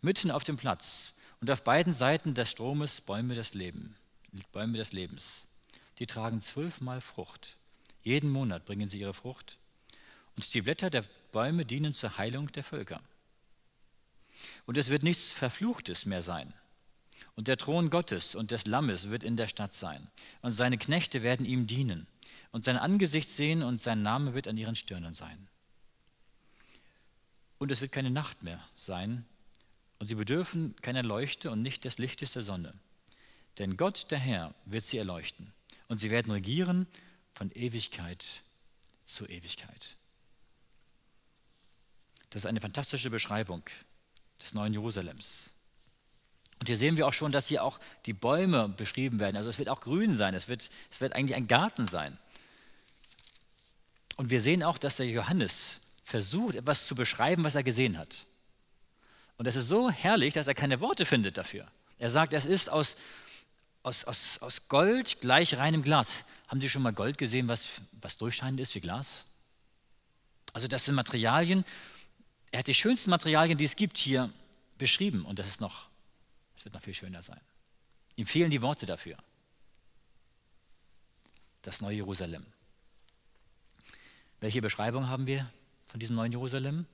Mitten auf dem Platz und auf beiden Seiten des Stromes Bäume des, Lebens, Bäume des Lebens. Die tragen zwölfmal Frucht. Jeden Monat bringen sie ihre Frucht. Und die Blätter der Bäume dienen zur Heilung der Völker. Und es wird nichts Verfluchtes mehr sein. Und der Thron Gottes und des Lammes wird in der Stadt sein. Und seine Knechte werden ihm dienen. Und sein Angesicht sehen und sein Name wird an ihren Stirnen sein. Und es wird keine Nacht mehr sein. Und sie bedürfen keiner Leuchte und nicht des Lichtes der Sonne. Denn Gott, der Herr, wird sie erleuchten. Und sie werden regieren von Ewigkeit zu Ewigkeit. Das ist eine fantastische Beschreibung des neuen Jerusalems. Und hier sehen wir auch schon, dass hier auch die Bäume beschrieben werden. Also es wird auch grün sein, es wird, es wird eigentlich ein Garten sein. Und wir sehen auch, dass der Johannes versucht, etwas zu beschreiben, was er gesehen hat. Und es ist so herrlich, dass er keine Worte findet dafür. Er sagt, es ist aus, aus, aus, aus Gold gleich reinem Glas. Haben Sie schon mal Gold gesehen, was, was durchscheinend ist wie Glas? Also das sind Materialien, er hat die schönsten Materialien, die es gibt, hier beschrieben und das ist noch, es wird noch viel schöner sein. Ihm fehlen die Worte dafür. Das neue Jerusalem. Welche Beschreibung haben wir von diesem neuen Jerusalem?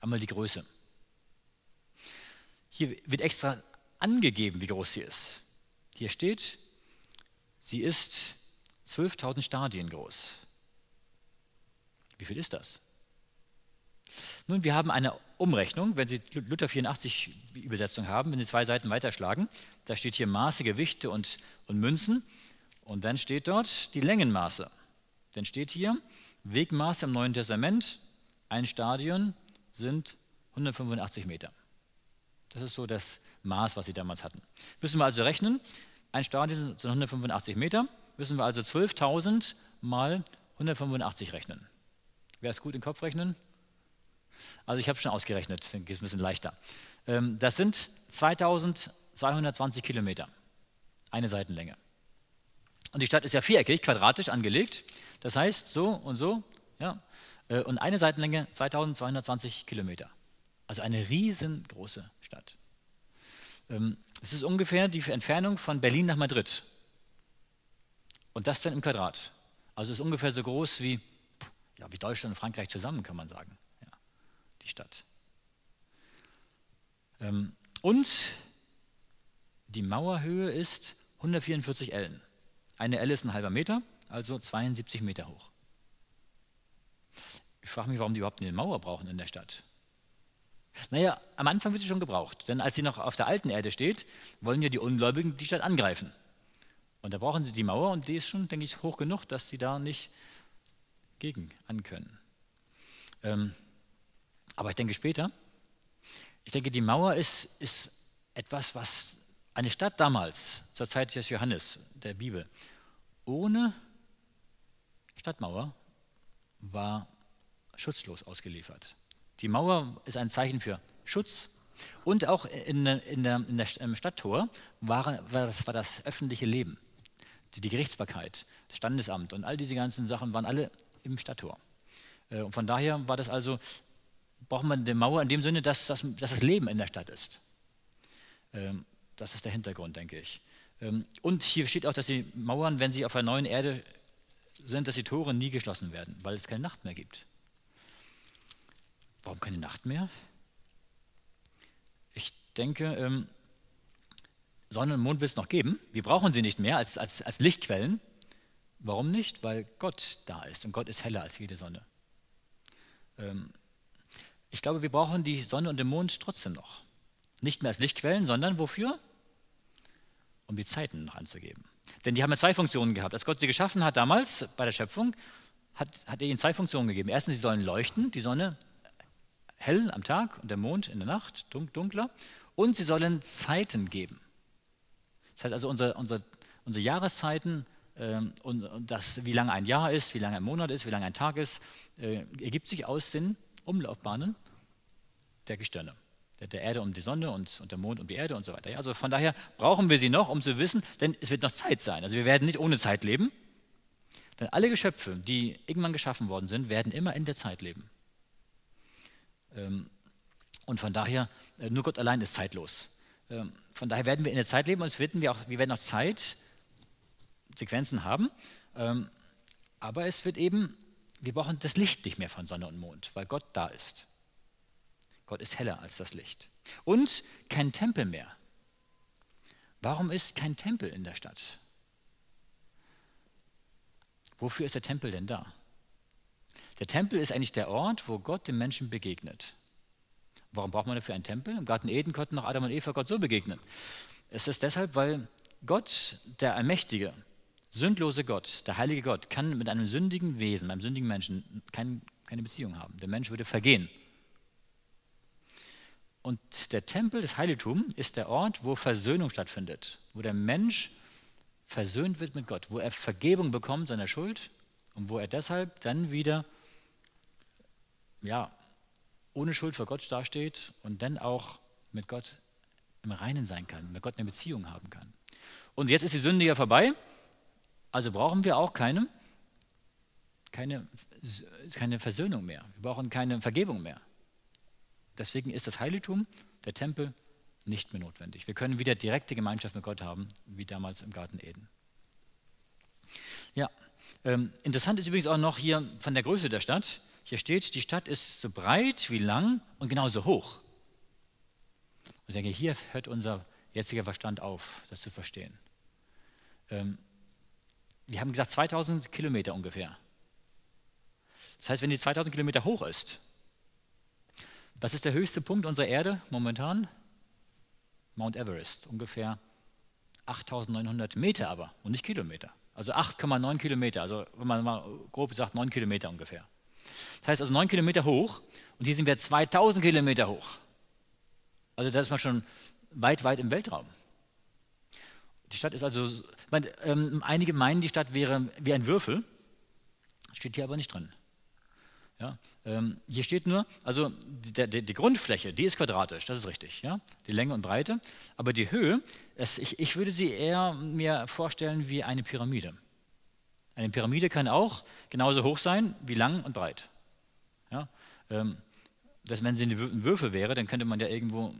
Einmal die Größe. Hier wird extra angegeben, wie groß sie ist. Hier steht, sie ist 12.000 Stadien groß. Wie viel ist das? Nun, wir haben eine Umrechnung, wenn Sie Luther 84 Übersetzung haben, wenn Sie zwei Seiten weiterschlagen, da steht hier Maße, Gewichte und, und Münzen und dann steht dort die Längenmaße. Dann steht hier Wegmaße im Neuen Testament, ein Stadion sind 185 Meter. Das ist so das Maß, was sie damals hatten. Müssen wir also rechnen, ein Stadion sind 185 Meter, müssen wir also 12.000 mal 185 rechnen. Wer ist gut im Kopf rechnen? Also ich habe schon ausgerechnet, dann geht es ein bisschen leichter. Ähm, das sind 2220 Kilometer, eine Seitenlänge. Und die Stadt ist ja viereckig, quadratisch angelegt. Das heißt so und so. Ja. Äh, und eine Seitenlänge 2220 Kilometer. Also eine riesengroße Stadt. Ähm, es ist ungefähr die Entfernung von Berlin nach Madrid. Und das dann im Quadrat. Also es ist ungefähr so groß wie, ja, wie Deutschland und Frankreich zusammen, kann man sagen. die Stadt. Ähm, und die Mauerhöhe ist 144 Ellen. Eine Elle ist ein halber Meter, also 72 Meter hoch. Ich frage mich, warum die überhaupt eine Mauer brauchen in der Stadt. Naja, am Anfang wird sie schon gebraucht, denn als sie noch auf der alten Erde steht, wollen ja die Ungläubigen die Stadt angreifen. Und da brauchen sie die Mauer und die ist schon, denke ich, hoch genug, dass sie da nicht gegen ankönnen. Ähm, aber ich denke später, ich denke, die Mauer ist, ist etwas, was eine Stadt damals, zur Zeit des Johannes, der Bibel, ohne Stadtmauer war schutzlos ausgeliefert. Die Mauer ist ein Zeichen für Schutz und auch in, in der, in der, im Stadttor war, war, das, war das öffentliche Leben. Die, die Gerichtsbarkeit, das Standesamt und all diese ganzen Sachen waren alle im Stadttor. Äh, und von daher war das also, braucht man eine Mauer in dem Sinne, dass, dass, dass das Leben in der Stadt ist. Ähm, das ist der Hintergrund, denke ich. Ähm, und hier steht auch, dass die Mauern, wenn sie auf der neuen Erde sind, dass die Tore nie geschlossen werden, weil es keine Nacht mehr gibt. Warum keine Nacht mehr? Ich denke, ähm, Sonne und Mond wird es noch geben. Wir brauchen sie nicht mehr als, als, als Lichtquellen. Warum nicht? Weil Gott da ist und Gott ist heller als jede Sonne. Ähm, ich glaube, wir brauchen die Sonne und den Mond trotzdem noch. Nicht mehr als Lichtquellen, sondern wofür? Um die Zeiten noch anzugeben. Denn die haben ja zwei Funktionen gehabt. Als Gott sie geschaffen hat damals bei der Schöpfung, hat, hat er ihnen zwei Funktionen gegeben. Erstens, sie sollen leuchten, die Sonne hell am Tag und der Mond in der Nacht, dunkler. Und sie sollen Zeiten geben. Das heißt also, unsere, unsere, unsere Jahreszeiten ähm, und, und, das, wie lange ein Jahr ist, wie lange ein Monat ist, wie lange ein Tag ist, äh, ergibt sich aus den Umlaufbahnen der Gestirne. Der, der Erde um die Sonne und, und, der Mond um die Erde und so weiter. Ja, also von daher brauchen wir sie noch, um zu wissen, denn es wird noch Zeit sein. Also wir werden nicht ohne Zeit leben. Denn alle Geschöpfe, die irgendwann geschaffen worden sind, werden immer in der Zeit leben. Ähm, und von daher, äh, nur Gott allein ist zeitlos. Ähm, von daher werden wir in der Zeit leben und es werden wir, auch, wir werden auch Zeit, Sequenzen haben. Ähm, aber es wird eben, wir brauchen das Licht nicht mehr von Sonne und Mond, weil Gott da ist. Gott ist heller als das Licht. Und kein Tempel mehr. Warum ist kein Tempel in der Stadt? Wofür ist der Tempel denn da? Der Tempel ist eigentlich der Ort, wo Gott dem Menschen begegnet. Warum braucht man dafür einen Tempel? Im Garten Eden konnten noch Adam und Eva Gott so begegnen. Es ist deshalb, weil Gott, der Allmächtige, sündlose Gott, der heilige Gott, kann mit einem sündigen Wesen, einem sündigen Menschen kein, keine Beziehung haben. Der Mensch würde vergehen. Und der Tempel, das Heiligtum, ist der Ort, wo Versöhnung stattfindet, wo der Mensch versöhnt wird mit Gott, wo er Vergebung bekommt seiner Schuld und wo er deshalb dann wieder ja, ohne Schuld vor Gott dasteht und dann auch mit Gott im Reinen sein kann, mit Gott eine Beziehung haben kann. Und jetzt ist die Sünde ja vorbei, also brauchen wir auch keine, keine, keine Versöhnung mehr. Wir brauchen keine Vergebung mehr. Deswegen ist das Heiligtum, der Tempel, nicht mehr notwendig. Wir können wieder direkte Gemeinschaft mit Gott haben, wie damals im Garten Eden. Ja, ähm, interessant ist übrigens auch noch hier von der Größe der Stadt. Hier steht, die Stadt ist so breit wie lang und genauso hoch. Ich denke, hier hört unser jetziger Verstand auf, das zu verstehen. Ähm, wir haben gesagt 2000 Kilometer ungefähr. Das heißt, wenn die 2000 Kilometer hoch ist, was ist der höchste Punkt unserer Erde momentan? Mount Everest, ungefähr 8900 Meter aber und nicht Kilometer. Also 8,9 Kilometer, also wenn man mal grob sagt, 9 Kilometer ungefähr. Das heißt also 9 Kilometer hoch und hier sind wir 2000 Kilometer hoch. Also da ist man schon weit, weit im Weltraum. Die Stadt ist also, meine, ähm, einige meinen, die Stadt wäre wie ein Würfel, steht hier aber nicht drin. Ja, ähm, hier steht nur, also die, die, die, Grundfläche, die ist quadratisch, das ist richtig, ja, die Länge und Breite, aber die Höhe, es, ich, ich würde sie eher mir vorstellen wie eine Pyramide. Eine Pyramide kann auch genauso hoch sein wie lang und breit. Ja? Ähm, das, wenn sie ein Würfel wäre, dann könnte man ja irgendwo,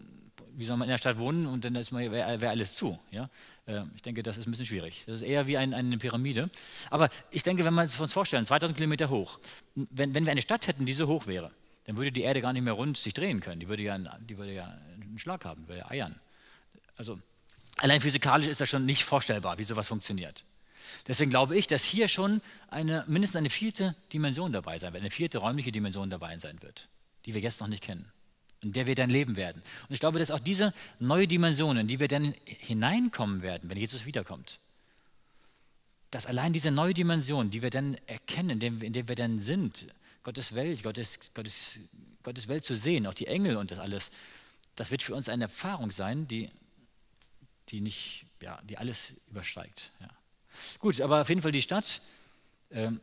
wie soll man in der Stadt wohnen und dann wäre wär alles zu. Ja? Ähm, ich denke, das ist ein bisschen schwierig. Das ist eher wie ein, eine Pyramide. Aber ich denke, wenn wir uns vorstellen, 2000 Kilometer hoch, wenn, wenn wir eine Stadt hätten, die so hoch wäre, dann würde die Erde gar nicht mehr rund sich drehen können. Die würde ja, die würde ja einen Schlag haben, würde ja eiern. Also allein physikalisch ist das schon nicht vorstellbar, wie sowas funktioniert. Deswegen glaube ich, dass hier schon eine, mindestens eine vierte Dimension dabei sein wird, eine vierte räumliche Dimension dabei sein wird, die wir jetzt noch nicht kennen, in der wir dann leben werden. Und ich glaube, dass auch diese neue Dimension, in die wir dann hineinkommen werden, wenn Jesus wiederkommt, dass allein diese neue Dimension, die wir dann erkennen, in der, in der wir dann sind, Gottes Welt, Gottes, Gottes, Gottes Welt zu sehen, auch die Engel und das alles, das wird für uns eine Erfahrung sein, die, die, nicht, ja, die alles übersteigt. Ja. Gut, aber auf jeden Fall die Stadt, ähm,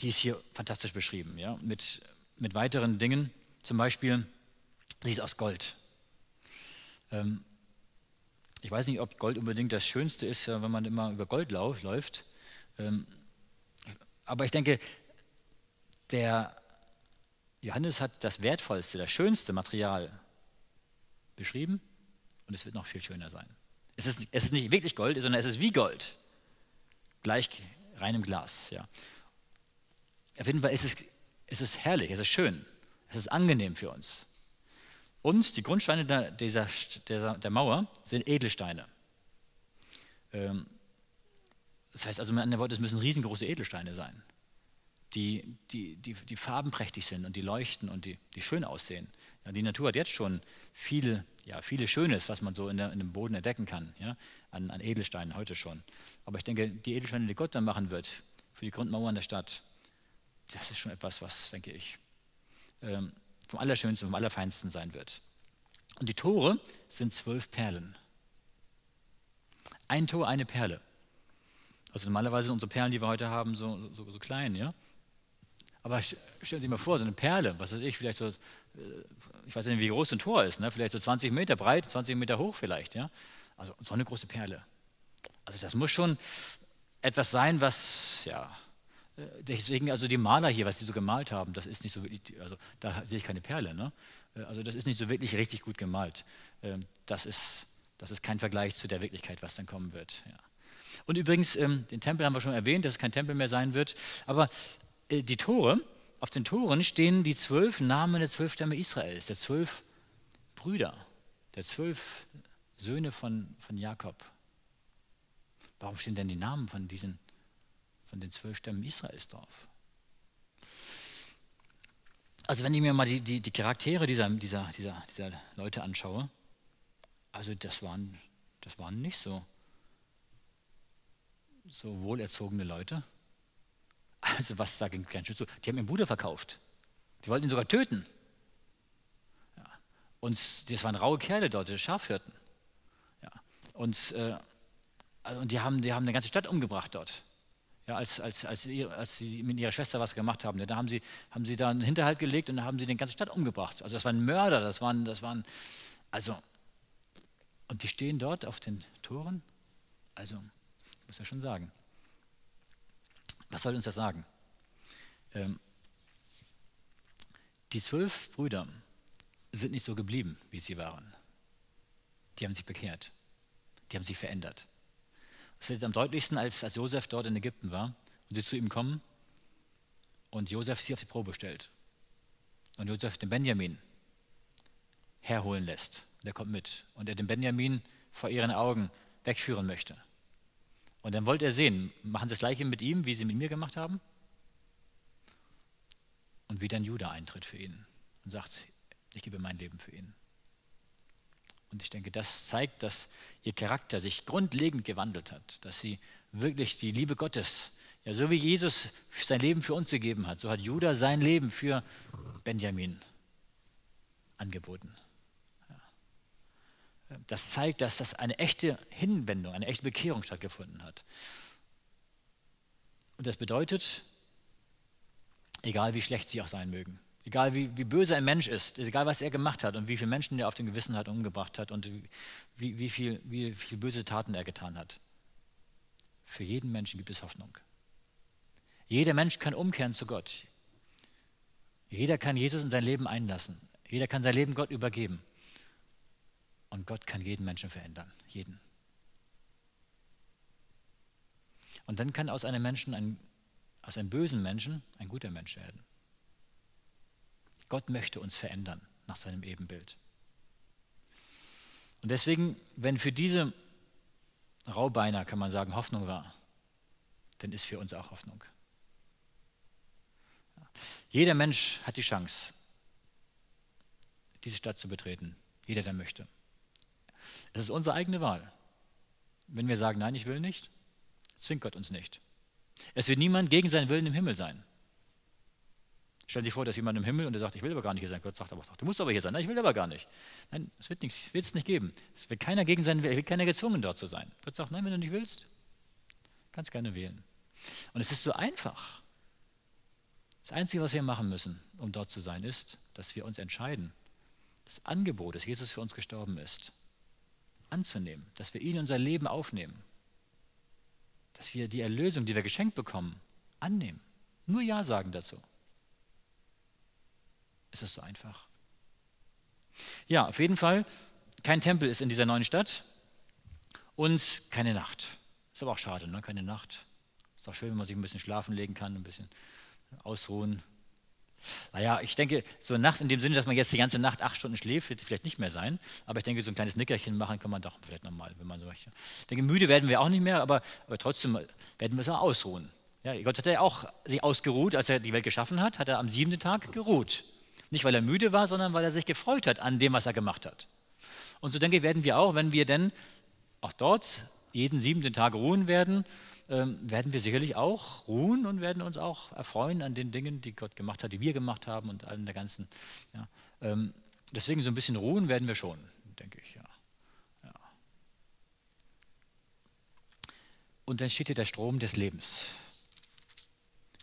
die ist hier fantastisch beschrieben, ja, mit, mit weiteren Dingen. Zum Beispiel, sie ist aus Gold. Ähm, ich weiß nicht, ob Gold unbedingt das Schönste ist, wenn man immer über Gold läuft. Ähm, aber ich denke, der Johannes hat das wertvollste, das schönste Material beschrieben und es wird noch viel schöner sein. Es ist, es ist nicht wirklich Gold, sondern es ist wie Gold gleich reinem Glas. Ja. Auf jeden Fall ist es, ist herrlich, es ist schön, es ist angenehm für uns. Und die Grundsteine der, dieser, der, der Mauer sind Edelsteine. Ähm, das heißt also, mit anderen es müssen riesengroße Edelsteine sein, die, die, die, die farbenprächtig sind und die leuchten und die, die schön aussehen. Die Natur hat jetzt schon viele, ja, viele Schönes, was man so in, der, in dem Boden entdecken kann. Ja an, an Edelsteinen heute schon. Aber ich denke, die Edelsteine, die Gott dann machen wird für die Grundmauern der Stadt, das ist schon etwas, was, denke ich, ähm, vom Allerschönsten, vom Allerfeinsten sein wird. Und die Tore sind zwölf Perlen. Ein Tor, eine Perle. Also normalerweise sind unsere Perlen, die wir heute haben, so, so, so klein, ja. Aber stellen Sie sich mal vor, so eine Perle, was weiß ich, vielleicht so, äh, ich weiß nicht, wie groß ein Tor ist, ne? vielleicht so 20 Meter breit, 20 Meter hoch vielleicht, ja. Also so eine große Perle. Also das muss schon etwas sein, was, ja, äh, deswegen also die Maler hier, was sie so gemalt haben, das ist nicht so wirklich, also da sehe ich keine Perle, ne? Äh, also das ist nicht so wirklich richtig gut gemalt. Ähm, das ist, das ist kein Vergleich zu der Wirklichkeit, was dann kommen wird. Ja. Und übrigens, ähm, den Tempel haben wir schon erwähnt, dass es kein Tempel mehr sein wird, aber die Tore, auf den Toren stehen die zwölf Namen der zwölf Stämme Israels, der zwölf Brüder, der zwölf Söhne von, von Jakob. Warum stehen denn die Namen von, diesen, von den zwölf Stämmen Israels drauf? Also wenn ich mir mal die, die, die Charaktere dieser, dieser, dieser, dieser Leute anschaue, also das waren, das waren nicht so, so wohlerzogene Leute. Also was da ging kein Schutz. Die haben ihren Bruder verkauft. Die wollten ihn sogar töten. Ja. Und das waren raue Kerle dort, die Schafhirten. Und, äh, also, und die, haben, die haben eine ganze Stadt umgebracht dort. Ja, als, als, als, als sie mit ihrer Schwester was gemacht haben. Da haben sie, haben sie da einen Hinterhalt gelegt und da haben sie die ganze Stadt umgebracht. Also das waren Mörder, das waren, das waren, also, und die stehen dort auf den Toren. Also, ich muss ja schon sagen. Was soll uns das sagen? Ähm, die zwölf Brüder sind nicht so geblieben, wie sie waren. Die haben sich bekehrt die haben sich verändert. Das wird am deutlichsten, als, als Josef dort in Ägypten war und sie zu ihm kommen und Josef sie auf die Probe stellt. Und Josef den Benjamin herholen lässt. Der kommt mit. Und er den Benjamin vor ihren Augen wegführen möchte. Und dann wollte er sehen, machen sie das gleiche mit ihm, wie sie mit mir gemacht haben? Und wie dann Judah eintritt für ihn und sagt, ich gebe mein Leben für ihn. Und ich denke, das zeigt, dass ihr Charakter sich grundlegend gewandelt hat, dass sie wirklich die Liebe Gottes, ja, so wie Jesus sein Leben für uns gegeben hat, so hat Judah sein Leben für Benjamin angeboten. Das zeigt, dass das eine echte Hinwendung, eine echte Bekehrung stattgefunden hat. Und das bedeutet, egal wie schlecht sie auch sein mögen, Egal wie, wie böse ein Mensch ist, egal was er gemacht hat und wie viele Menschen er auf dem Gewissen hat umgebracht hat und wie, wie, viel, wie viel böse Taten er getan hat. Für jeden Menschen gibt es Hoffnung. Jeder Mensch kann umkehren zu Gott. Jeder kann Jesus in sein Leben einlassen. Jeder kann sein Leben Gott übergeben. Und Gott kann jeden Menschen verändern. Jeden. Und dann kann aus einem Menschen, ein, aus einem bösen Menschen, ein guter Mensch werden. Gott möchte uns verändern nach seinem Ebenbild. Und deswegen, wenn für diese Raubeiner, kann man sagen, Hoffnung war, dann ist für uns auch Hoffnung. Jeder Mensch hat die Chance, diese Stadt zu betreten. Jeder, der möchte. Es ist unsere eigene Wahl. Wenn wir sagen, nein, ich will nicht, zwingt Gott uns nicht. Es wird niemand gegen seinen Willen im Himmel sein. Stell dir vor, dass jemand im Himmel und der sagt, ich will aber gar nicht hier sein. Gott sagt aber, du musst aber hier sein. Nein, ich will aber gar nicht. Nein, es wird nichts, wird es nicht geben. Es wird keiner gegen seinen Willen, wird keiner gezwungen, dort zu sein. Gott sagt, nein, wenn du nicht willst, kannst gerne wählen. Und es ist so einfach. Das Einzige, was wir machen müssen, um dort zu sein, ist, dass wir uns entscheiden, das Angebot, dass Jesus für uns gestorben ist, anzunehmen, dass wir ihn in unser Leben aufnehmen, dass wir die Erlösung, die wir geschenkt bekommen, annehmen. Nur Ja sagen dazu. Ist so einfach. Ja, auf jeden Fall, kein Tempel ist in dieser neuen Stadt und keine Nacht. Ist aber auch schade, ne? keine Nacht. Ist auch schön, wenn man sich ein bisschen schlafen legen kann, ein bisschen ausruhen. Naja, ich denke, so eine Nacht in dem Sinne, dass man jetzt die ganze Nacht acht Stunden schläft, wird vielleicht nicht mehr sein. Aber ich denke, so ein kleines Nickerchen machen kann man doch vielleicht nochmal, wenn man so möchte. Ich denke, müde werden wir auch nicht mehr, aber, aber trotzdem werden wir es auch ausruhen. Ja, Gott hat ja auch sich ausgeruht, als er die Welt geschaffen hat, hat er am siebten Tag geruht. Nicht, weil er müde war, sondern weil er sich gefreut hat an dem, was er gemacht hat. Und so denke ich, werden wir auch, wenn wir denn auch dort jeden siebten Tag ruhen werden, ähm, werden wir sicherlich auch ruhen und werden uns auch erfreuen an den Dingen, die Gott gemacht hat, die wir gemacht haben und allen der ganzen. Ja. Ähm, deswegen so ein bisschen ruhen werden wir schon, denke ich. Ja. ja. Und dann steht hier der Strom des Lebens.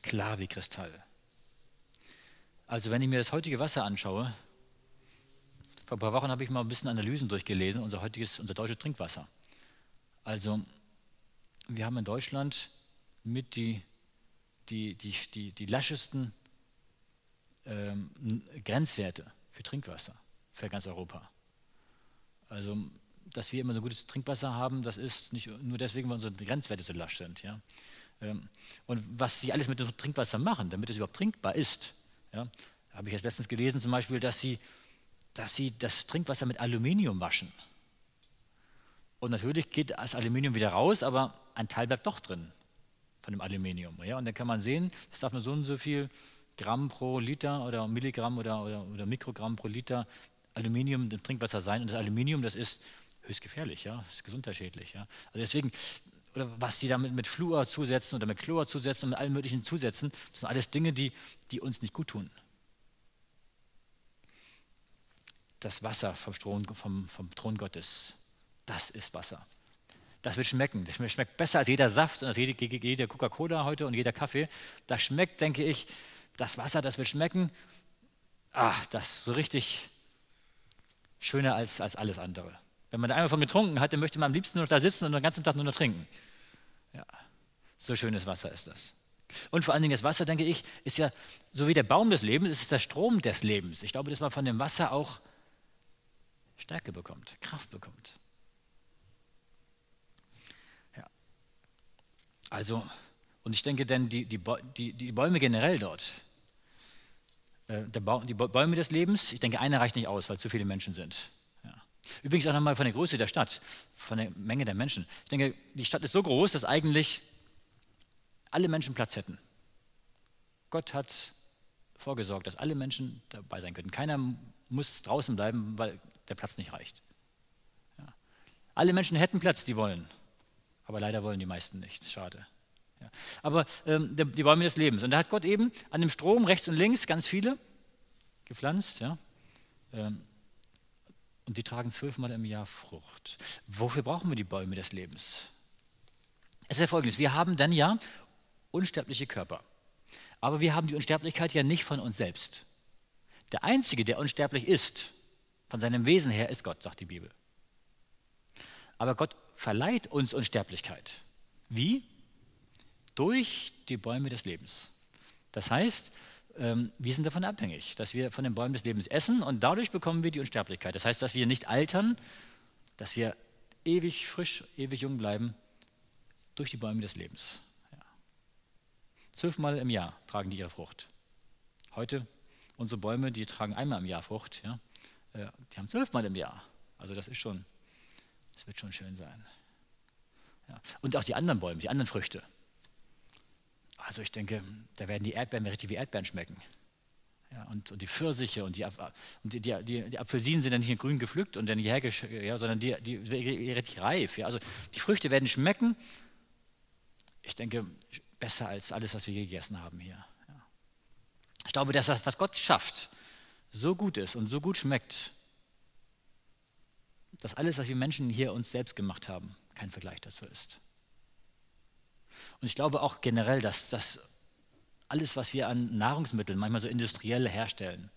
Klar wie Kristall. Also wenn ich mir das heutige Wasser anschaue, vor ein paar Wochen habe ich mal ein bisschen Analysen durchgelesen, unser heutiges, unser deutsches Trinkwasser. Also wir haben in Deutschland mit die, die, die, die, die laschesten ähm, Grenzwerte für Trinkwasser für ganz Europa. Also, dass wir immer so gutes Trinkwasser haben, das ist nicht nur deswegen, weil unsere Grenzwerte so lasch sind. Ja? Ähm, und was sie alles mit dem Trinkwasser machen, damit es überhaupt trinkbar ist, ja, habe ich jetzt letztens gelesen zum Beispiel, dass sie, dass sie das Trinkwasser mit Aluminium waschen. Und natürlich geht das Aluminium wieder raus, aber ein Teil bleibt doch drin von dem Aluminium. Ja? Und dann kann man sehen, es darf nur so und so viel Gramm pro Liter oder Milligramm oder, oder, oder Mikrogramm pro Liter Aluminium im Trinkwasser sein. Und das Aluminium, das ist höchst gefährlich, ja, das ist gesundheitsschädlich. Ja? Also deswegen, oder was die damit mit Fluor zusetzen oder mit Chlor zusetzen und mit allen möglichen zusetzen, das sind alles Dinge, die, die uns nicht gut tun. Das Wasser vom, Strom, vom, vom Thron Gottes das ist Wasser. Das wird schmecken. Das schmeckt besser als jeder Saft und als jede, jede Coca-Cola heute und jeder Kaffee. Das schmeckt, denke ich, das Wasser, das wird schmecken. Ach, das ist so richtig schöner als, als alles andere. Wenn man da einmal von getrunken hat, dann möchte man am liebsten nur noch da sitzen und den ganzen Tag nur noch trinken. Ja, so schönes Wasser ist das. Und vor allen Dingen das Wasser, denke ich, ist ja so wie der Baum des Lebens, ist es der Strom des Lebens. Ich glaube, dass man von dem Wasser auch Stärke bekommt, Kraft bekommt. Also, und ich denke, denn die, die, die, die Bäume generell dort, äh, ba die Bäume des Lebens, ich denke, einer reicht nicht aus, weil zu viele Menschen sind. Ja. Übrigens auch nochmal von der Größe der Stadt, von der Menge der Menschen. Ich denke, die Stadt ist so groß, dass eigentlich alle Menschen Platz hätten. Gott hat vorgesorgt, dass alle Menschen dabei sein könnten. Keiner muss draußen bleiben, weil der Platz nicht reicht. Ja. Alle Menschen hätten Platz, die wollen. Aber leider wollen die meisten nicht. Schade. Ja. Aber ähm, die, Bäume des Lebens. Und da hat Gott eben an dem Strom rechts und links ganz viele gepflanzt. Ja. Ähm, und die tragen zwölfmal im Jahr Frucht. Wofür brauchen wir die Bäume des Lebens? Es ist ja folgendes: Wir haben dann ja unsterbliche Körper. Aber wir haben die Unsterblichkeit ja nicht von uns selbst. Der Einzige, der unsterblich ist, von seinem Wesen her, ist Gott, sagt die Bibel. Aber Gott verleiht uns Unsterblichkeit. Wie? Durch die Bäume des Lebens. Das heißt, ähm, wir sind davon abhängig, dass wir von den Bäumen des Lebens essen und dadurch bekommen wir die Unsterblichkeit. Das heißt, dass wir nicht altern, dass wir ewig frisch, ewig jung bleiben durch die Bäume des Lebens. Ja. Zwölfmal im Jahr tragen die ihre Frucht. Heute Unsere Bäume, die tragen einmal im Jahr Frucht. Ja? Äh, die haben zwölfmal im Jahr. Also das ist schon, das wird schon schön sein. Ja. Und auch die anderen Bäume, die anderen Früchte. Also ich denke, da werden die Erdbeeren richtig wie Erdbeeren schmecken. Ja, und, und, die Pfirsiche und, die, und die, die, die, Apfelsinen sind dann nicht in grün gepflückt und dann hierher, ja, sondern die, die, richtig reif. Ja. Also die Früchte werden schmecken. Ich denke, besser als alles, was wir gegessen haben hier. Ja. Ich glaube, dass das, was Gott schafft, so gut ist und so gut schmeckt, dass alles, was wir Menschen hier uns selbst gemacht haben, kein Vergleich dazu ist. Und ich glaube auch generell, dass, dass alles, was wir an Nahrungsmitteln manchmal so industriell herstellen,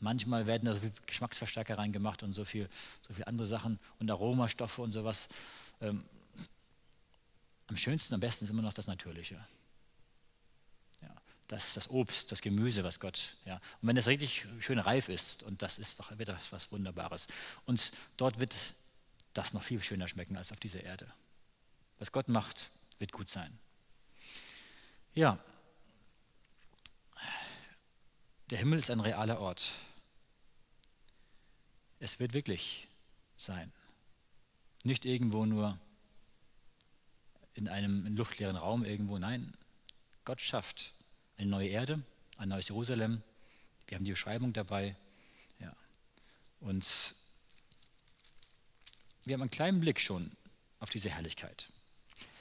manchmal werden da so viel Geschmacksverstärker reingemacht und so viel, so viel andere Sachen und Aromastoffe und sowas. Ähm, am schönsten, am besten ist immer noch das Natürliche. Das, das Obst, das Gemüse, was Gott, ja. Und wenn es richtig schön reif ist, und das ist doch wieder was Wunderbares. Und dort wird das noch viel schöner schmecken als auf dieser Erde. Was Gott macht, wird gut sein. Ja, der Himmel ist ein realer Ort. Es wird wirklich sein. Nicht irgendwo nur in einem luftleeren Raum irgendwo. Nein, Gott schafft eine neue Erde, ein neues Jerusalem. Wir haben die Beschreibung dabei. Ja. Und wir haben einen kleinen Blick schon auf diese Herrlichkeit.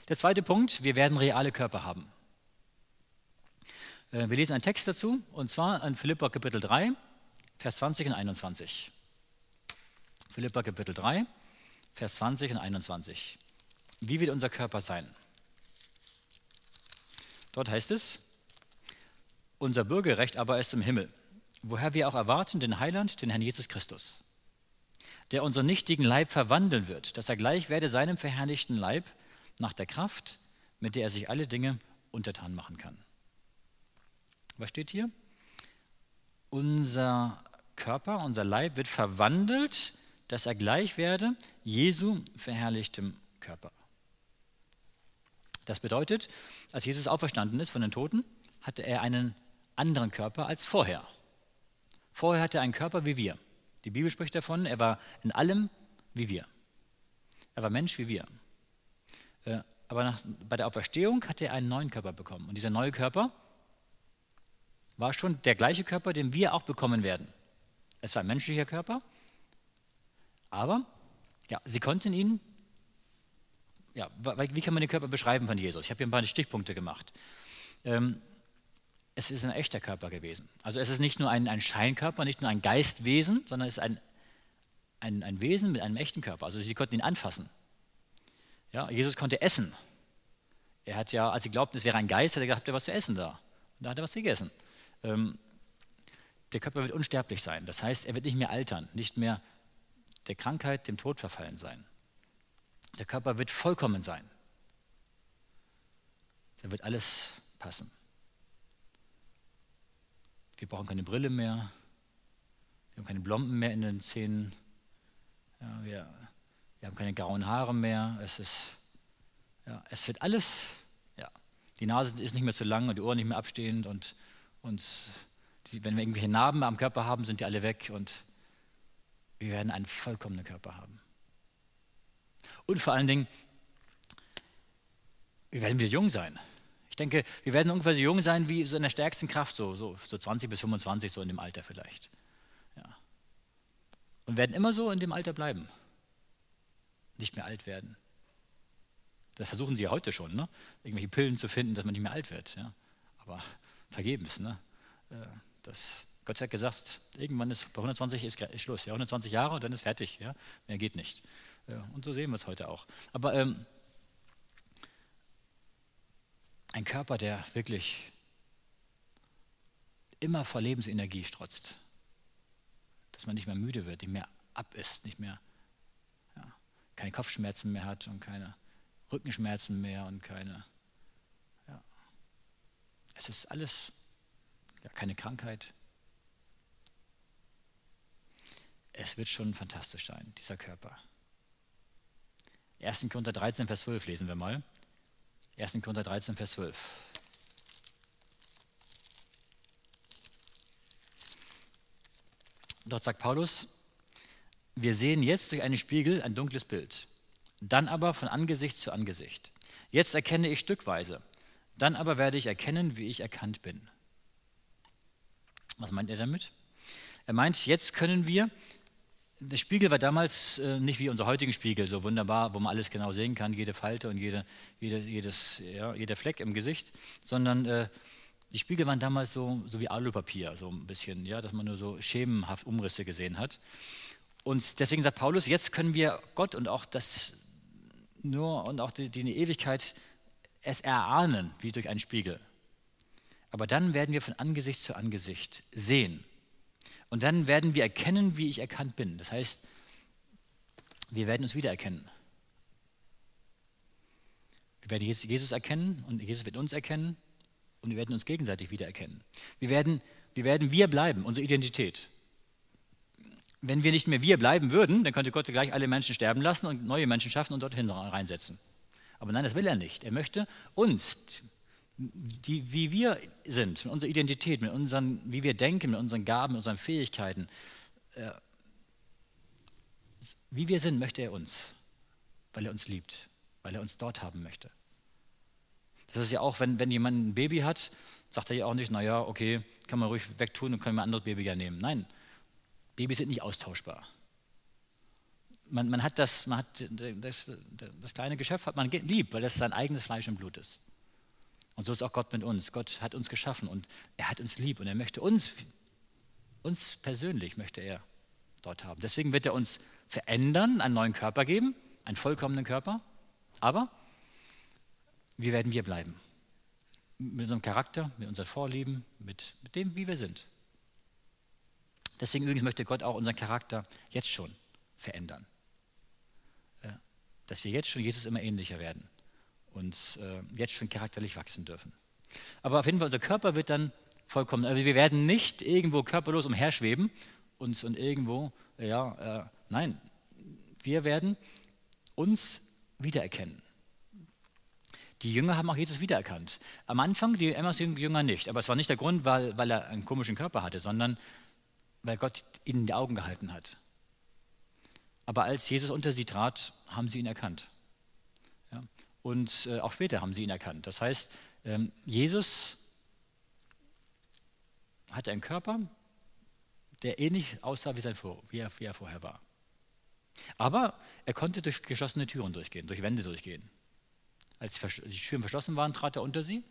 Der zweite Punkt, wir werden reale Körper haben. Äh, wir lesen einen Text dazu, und zwar in Philippa Kapitel 3, Vers 20 und 21. Philippa Kapitel 3, Vers 20 und 21. Wie wird unser Körper sein? Dort heißt es, unser Bürgerrecht aber ist im Himmel, woher wir auch erwarten den Heiland, den Herrn Jesus Christus, der unseren nichtigen Leib verwandeln wird, dass er gleich werde seinem verherrlichten Leib nach der Kraft, mit der er sich alle Dinge untertan machen kann. Was steht hier? Unser Körper, unser Leib wird verwandelt, dass er gleich werde Jesu verherrlichtem Körper. Das bedeutet, als Jesus auferstanden ist von den Toten, hatte er einen anderen Körper als vorher. Vorher hatte er einen Körper wie wir. Die Bibel spricht davon, er war in allem wie wir. Er war Mensch wie wir. Äh, aber nach, bei der Auferstehung hat er einen neuen Körper bekommen. Und dieser neue Körper war schon der gleiche Körper, den wir auch bekommen werden. Es war ein menschlicher Körper, aber ja, sie konnten ihn, ja, wie kann man den Körper beschreiben von Jesus? Ich habe hier ein paar Stichpunkte gemacht. Ähm, es ist ein echter Körper gewesen. Also es ist nicht nur ein, ein Scheinkörper, nicht nur ein Geistwesen, sondern es ist ein, ein, ein Wesen mit einem echten Körper. Also sie konnten ihn anfassen. Ja, Jesus konnte essen. Er hat ja, als sie glaubten, es wäre ein Geist, hat er gesagt, habt ihr was zu essen da? Und da hat er was gegessen. Ähm, der Körper wird unsterblich sein. Das heißt, er wird nicht mehr altern, nicht mehr der Krankheit, dem Tod verfallen sein. Der Körper wird vollkommen sein. Da wird alles passen. Wir brauchen keine Brille mehr. Wir haben keine Blomben mehr in den Zähnen. Ja, wir, wir haben keine grauen Haare mehr. Es, ist, ja, es wird alles, ja, die Nase ist nicht mehr zu lang und die Ohren nicht mehr abstehend und, und die, wenn wir irgendwelche Narben am Körper haben, sind die alle weg und wir werden einen vollkommenen Körper haben. Und vor allen Dingen, wir werden wieder jung sein denke, wir werden ungefähr so jung sein wie so in der stärksten Kraft, so, so, so 20 bis 25, so in dem Alter vielleicht. Ja. Und werden immer so in dem Alter bleiben. Nicht mehr alt werden. Das versuchen sie ja heute schon, ne? irgendwelche Pillen zu finden, dass man nicht mehr alt wird. Ja? Aber vergebens. Ne? Äh, das, Gott hat gesagt, irgendwann ist bei 120 ist, ist Schluss. Ja? 120 Jahre und dann ist fertig. Ja? Mehr geht nicht. Und so sehen wir es heute auch. Aber ähm, ein Körper, der wirklich immer vor Lebensenergie strotzt. Dass man nicht mehr müde wird, nicht mehr ab ist, nicht mehr ja, keine Kopfschmerzen mehr hat und keine Rückenschmerzen mehr und keine. Ja, es ist alles ja, keine Krankheit. Es wird schon fantastisch sein, dieser Körper. 1. Korinther 13, Vers 12 lesen wir mal. 1. Korinther 13, Vers 12. Dort sagt Paulus, wir sehen jetzt durch einen Spiegel ein dunkles Bild, dann aber von Angesicht zu Angesicht. Jetzt erkenne ich stückweise, dann aber werde ich erkennen, wie ich erkannt bin. Was meint er damit? Er meint, jetzt können wir, der Spiegel war damals äh, nicht wie unser heutigen Spiegel, so wunderbar, wo man alles genau sehen kann, jede Falte und jede, jede, jedes, ja, jeder Fleck im Gesicht, sondern äh, die Spiegel waren damals so, so wie Alupapier, so ein bisschen, ja, dass man nur so schemenhaft Umrisse gesehen hat. Und deswegen sagt Paulus, jetzt können wir Gott und auch das nur und auch die, die Ewigkeit es erahnen, wie durch einen Spiegel. Aber dann werden wir von Angesicht zu Angesicht sehen. Und dann werden wir erkennen, wie ich erkannt bin. Das heißt, wir werden uns wiedererkennen. Wir werden Jesus erkennen und Jesus wird uns erkennen und wir werden uns gegenseitig wiedererkennen. Wir werden, wir werden wir bleiben, unsere Identität. Wenn wir nicht mehr wir bleiben würden, dann könnte Gott gleich alle Menschen sterben lassen und neue Menschen schaffen und dorthin reinsetzen. Aber nein, das will er nicht. Er möchte uns, die, wie wir sind, mit unserer Identität, mit unseren, wie wir denken, mit unseren Gaben, unseren Fähigkeiten, äh, wie wir sind, möchte er uns, weil er uns liebt, weil er uns dort haben möchte. Das ist ja auch, wenn, wenn jemand ein Baby hat, sagt er ja auch nicht, naja, okay, kann man ruhig wegtun und können wir ein anderes Baby ja nehmen. Nein, Babys sind nicht austauschbar. Man, man hat, das, man hat das, das kleine Geschöpf hat man lieb, weil das sein eigenes Fleisch und Blut ist. Und so ist auch Gott mit uns. Gott hat uns geschaffen und er hat uns lieb und er möchte uns, uns persönlich möchte er dort haben. Deswegen wird er uns verändern, einen neuen Körper geben, einen vollkommenen Körper. Aber wie werden wir bleiben? Mit unserem Charakter, mit unseren Vorlieben, mit, mit dem, wie wir sind. Deswegen übrigens möchte Gott auch unseren Charakter jetzt schon verändern. Dass wir jetzt schon Jesus immer ähnlicher werden und äh, jetzt schon charakterlich wachsen dürfen. Aber auf jeden Fall, unser Körper wird dann vollkommen, also wir werden nicht irgendwo körperlos umherschweben uns und irgendwo, ja, äh, nein, wir werden uns wiedererkennen. Die Jünger haben auch Jesus wiedererkannt. Am Anfang die Emmaus-Jünger nicht, aber es war nicht der Grund, weil, weil er einen komischen Körper hatte, sondern weil Gott ihnen die Augen gehalten hat. Aber als Jesus unter sie trat, haben sie ihn erkannt. Und äh, auch später haben sie ihn erkannt. Das heißt, ähm, Jesus hatte einen Körper, der ähnlich aussah wie, sein Vor wie, er, wie er vorher war. Aber er konnte durch geschlossene Türen durchgehen, durch Wände durchgehen. Als die Türen verschlossen waren, trat er unter sie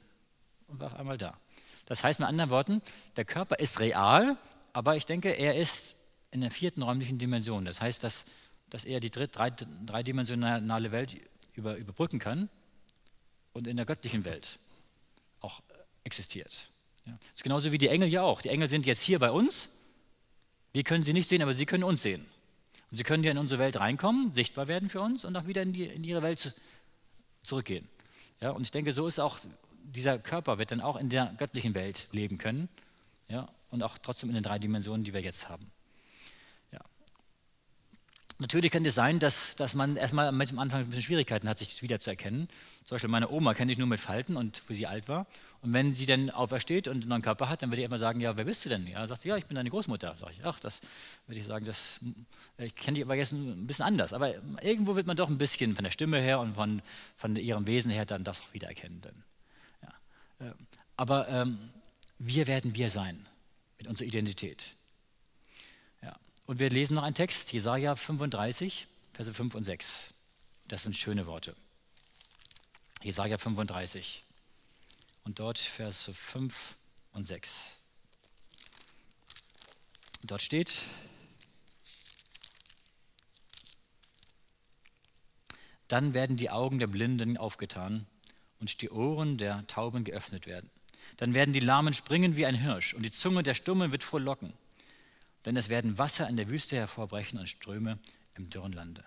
und war auf einmal da. Das heißt mit anderen Worten, der Körper ist real, aber ich denke, er ist in der vierten räumlichen Dimension. Das heißt, dass, dass er die dritt, drei, dreidimensionale Welt über, überbrücken kann und in der göttlichen Welt auch existiert. Ja. Das ist genauso wie die Engel ja auch. Die Engel sind jetzt hier bei uns. Wir können sie nicht sehen, aber sie können uns sehen. Und sie können ja in unsere Welt reinkommen, sichtbar werden für uns und auch wieder in, die, in ihre Welt zurückgehen. Ja, und ich denke, so ist auch dieser Körper wird dann auch in der göttlichen Welt leben können ja, und auch trotzdem in den drei Dimensionen, die wir jetzt haben. Natürlich könnte es sein, dass, dass man erstmal am Anfang ein bisschen Schwierigkeiten hat, sich das wiederzuerkennen. Zum Beispiel meine Oma kenne ich nur mit Falten und wo sie alt war. Und wenn sie dann aufersteht und einen neuen Körper hat, dann würde ich immer sagen, ja, wer bist du denn? Ja, sagt sie, ja, ich bin deine Großmutter. Sag ich, ach, das würde ich sagen, das ich kenne dich aber jetzt ein bisschen anders. Aber irgendwo wird man doch ein bisschen von der Stimme her und von, von ihrem Wesen her dann das auch wiedererkennen. Ja. Äh, aber ähm, wir werden wir sein mit unserer Identität. Und wir lesen noch einen Text, Jesaja 35, Verse 5 und 6. Das sind schöne Worte. Jesaja 35 und dort Verse 5 und 6. Dort steht, dann werden die Augen der Blinden aufgetan und die Ohren der Tauben geöffnet werden. Dann werden die Lahmen springen wie ein Hirsch und die Zunge der Stummen wird frohlocken. Denn es werden Wasser in der Wüste hervorbrechen und Ströme im dürren Lande.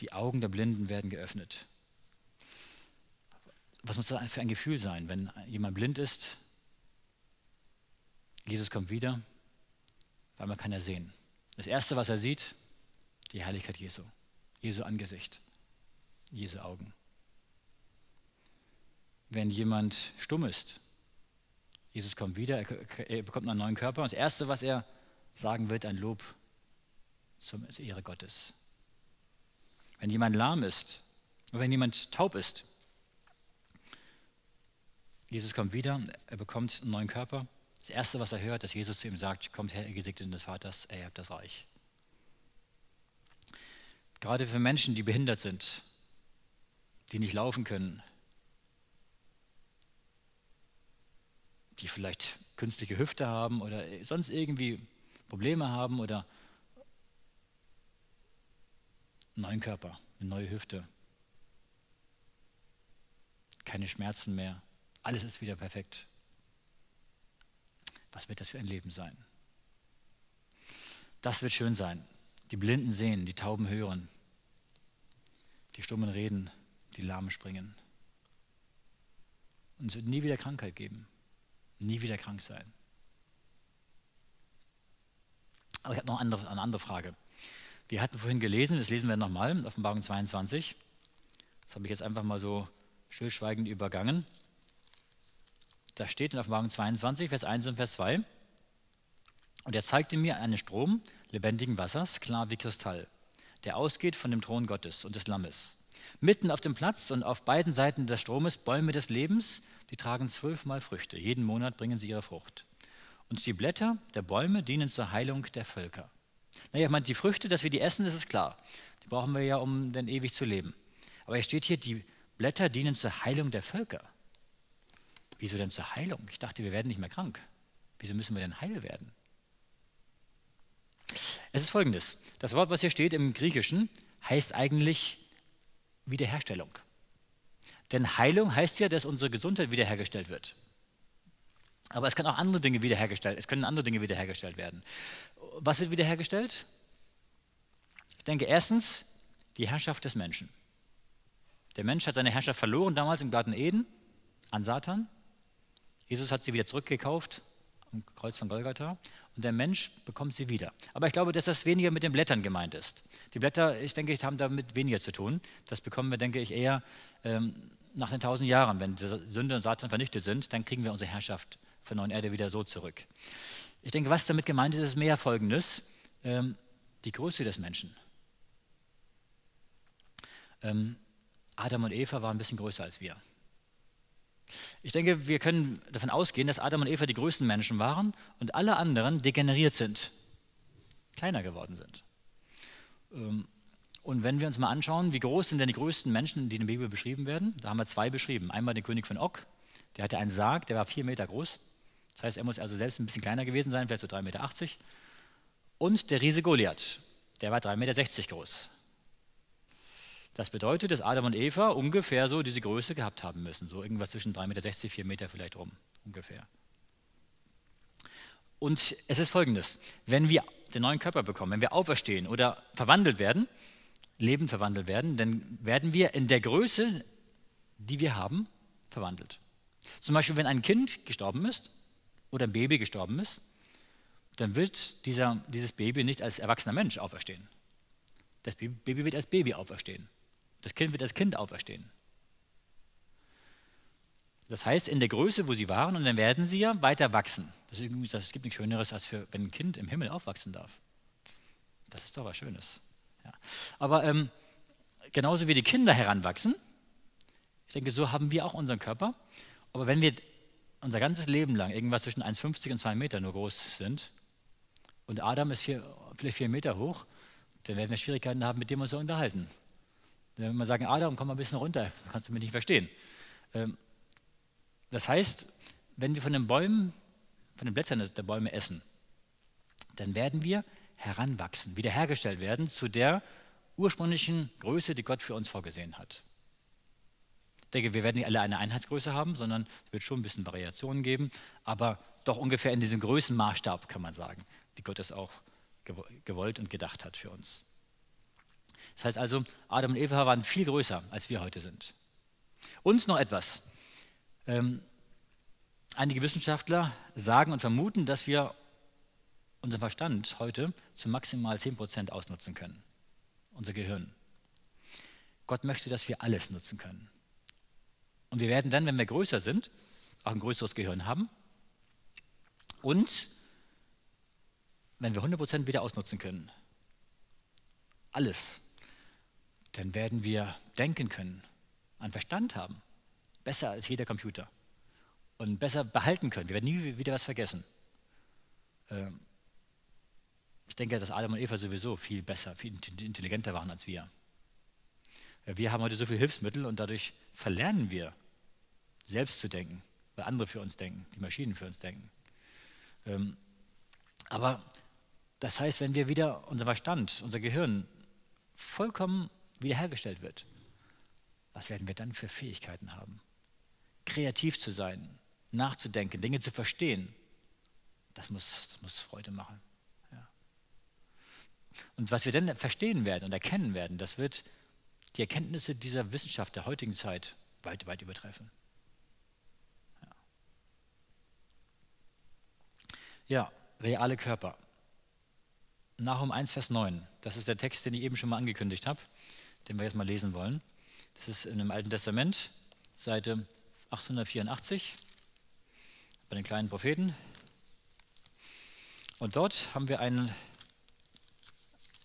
Die Augen der Blinden werden geöffnet was muss das für ein Gefühl sein, wenn jemand blind ist, Jesus kommt wieder, weil man kann er sehen. Das Erste, was er sieht, die Herrlichkeit Jesu, Jesu Angesicht, Jesu Augen. Wenn jemand stumm ist, Jesus kommt wieder, er, bekommt einen neuen Körper und das Erste, was er sagen wird ein Lob zum Ehre Gottes. Wenn jemand lahm ist, oder wenn jemand taub ist, Jesus kommt wieder, er bekommt einen neuen Körper. Das Erste, was er hört, dass Jesus zu ihm sagt, kommt her, ihr Gesegneten des Vaters, er habt das Reich. Gerade für Menschen, die behindert sind, die nicht laufen können, die vielleicht künstliche Hüfte haben oder sonst irgendwie Probleme haben oder einen neuen Körper, eine neue Hüfte, keine Schmerzen mehr, alles ist wieder perfekt. Was wird das für ein Leben sein? Das wird schön sein. Die Blinden sehen, die Tauben hören, die Stummen reden, die Lahmen springen. Und es wird nie wieder Krankheit geben, nie wieder krank sein. Aber ich habe noch eine andere, eine andere Frage. Wir hatten vorhin gelesen, das lesen wir nochmal, Offenbarung 22. Das habe ich jetzt einfach mal so stillschweigend übergangen. Da steht in Offenbarung 22, Vers 1 und Vers 2. Und er zeigte mir einen Strom lebendigen Wassers, klar wie Kristall, der ausgeht von dem Thron Gottes und des Lammes. Mitten auf dem Platz und auf beiden Seiten des Stromes Bäume des Lebens, die tragen zwölfmal Früchte. Jeden Monat bringen sie ihre Frucht. Und die Blätter der Bäume dienen zur Heilung der Völker. Naja, ich meine, die Früchte, dass wir die essen, das ist klar. Die brauchen wir ja, um dann ewig zu leben. Aber hier steht hier, die Blätter dienen zur Heilung der Völker. Wieso denn zur Heilung? Ich dachte, wir werden nicht mehr krank. Wieso müssen wir denn heil werden? Es ist folgendes: Das Wort, was hier steht im Griechischen, heißt eigentlich Wiederherstellung. Denn Heilung heißt ja, dass unsere Gesundheit wiederhergestellt wird. Aber es kann auch andere Dinge wiederhergestellt, es können andere Dinge wiederhergestellt werden. Was wird wiederhergestellt? Ich denke erstens die Herrschaft des Menschen. Der Mensch hat seine Herrschaft verloren damals im Garten Eden an Satan. Jesus hat sie wieder zurückgekauft am Kreuz von Golgatha und der Mensch bekommt sie wieder. Aber ich glaube, dass das weniger mit den Blättern gemeint ist. Die Blätter, ich denke, haben damit weniger zu tun. Das bekommen wir, denke ich, eher ähm, nach den tausend Jahren. Wenn Sünde und Satan vernichtet sind, dann kriegen wir unsere Herrschaft von neuen Erde wieder so zurück. Ich denke, was damit gemeint ist, ist mehr Folgendes. Ähm, die Größe des Menschen. Ähm, Adam und Eva waren ein bisschen größer als wir. Ich denke, wir können davon ausgehen, dass Adam und Eva die größten Menschen waren und alle anderen degeneriert sind, kleiner geworden sind. Ähm, und wenn wir uns mal anschauen, wie groß sind denn die größten Menschen, die in der Bibel beschrieben werden, da haben wir zwei beschrieben. Einmal den König von Og, der hatte einen Sarg, der war vier Meter groß. Das heißt, er muss also selbst ein bisschen kleiner gewesen sein, vielleicht so 3,80 Meter. Und der Riese Goliath, der war 3,60 Meter groß. Das bedeutet, dass Adam und Eva ungefähr so diese Größe gehabt haben müssen. So irgendwas zwischen 3,60 Meter, 4 Meter vielleicht rum, ungefähr. Und es ist folgendes: Wenn wir den neuen Körper bekommen, wenn wir auferstehen oder verwandelt werden, Leben verwandelt werden, dann werden wir in der Größe, die wir haben, verwandelt. Zum Beispiel, wenn ein Kind gestorben ist oder ein Baby gestorben ist, dann wird dieser, dieses Baby nicht als erwachsener Mensch auferstehen. Das Baby wird als Baby auferstehen. Das Kind wird als Kind auferstehen. Das heißt, in der Größe, wo sie waren, und dann werden sie ja weiter wachsen. Das, ist das gibt nichts Schöneres, als für, wenn ein Kind im Himmel aufwachsen darf. Das ist doch was Schönes. Ja. Aber ähm, genauso wie die Kinder heranwachsen, ich denke, so haben wir auch unseren Körper. Aber wenn wir unser ganzes Leben lang irgendwas zwischen 1,50 und 2 Meter nur groß sind und Adam ist vier, vielleicht 4 Meter hoch, dann werden wir Schwierigkeiten haben, mit dem uns zu unterhalten. Wenn wir sagen, Adam, komm mal ein bisschen runter, kannst du mich nicht verstehen. Ähm, das heißt, wenn wir von den Bäumen, von den Blättern der Bäume essen, dann werden wir heranwachsen, wiederhergestellt werden zu der ursprünglichen Größe, die Gott für uns vorgesehen hat. Ich denke, wir werden nicht alle eine Einheitsgröße haben, sondern es wird schon ein bisschen Variationen geben, aber doch ungefähr in diesem Größenmaßstab kann man sagen, wie Gott es auch gewollt und gedacht hat für uns. Das heißt also, Adam und Eva waren viel größer, als wir heute sind. Und noch etwas. Ähm, einige Wissenschaftler sagen und vermuten, dass wir unseren Verstand heute zu maximal 10% ausnutzen können. Unser Gehirn. Gott möchte, dass wir alles nutzen können. Und wir werden dann, wenn wir größer sind, auch ein größeres Gehirn haben. Und wenn wir 100% wieder ausnutzen können, alles, dann werden wir denken können, einen Verstand haben, besser als jeder Computer und besser behalten können. Wir werden nie wieder was vergessen. Ähm, ich denke, dass Adam und Eva sowieso viel besser, viel intelligenter waren als wir. Wir haben heute so viele Hilfsmittel und dadurch verlernen wir, selbst zu denken, weil andere für uns denken, die Maschinen für uns denken. Ähm, aber das heißt, wenn wir wieder unser Verstand, unser Gehirn vollkommen wiederhergestellt wird, was werden wir dann für Fähigkeiten haben? Kreativ zu sein, nachzudenken, Dinge zu verstehen, das muss, das muss Freude machen. Ja. Und was wir dann verstehen werden und erkennen werden, das wird die Erkenntnisse dieser Wissenschaft der heutigen Zeit weit, weit übertreffen. Ja, ja reale Körper. Nahum 1, Vers 9. Das ist der Text, den ich eben schon mal angekündigt habe, den wir jetzt mal lesen wollen. Das ist in dem Alten Testament, Seite 884, bei den kleinen Propheten. Und dort haben wir eine,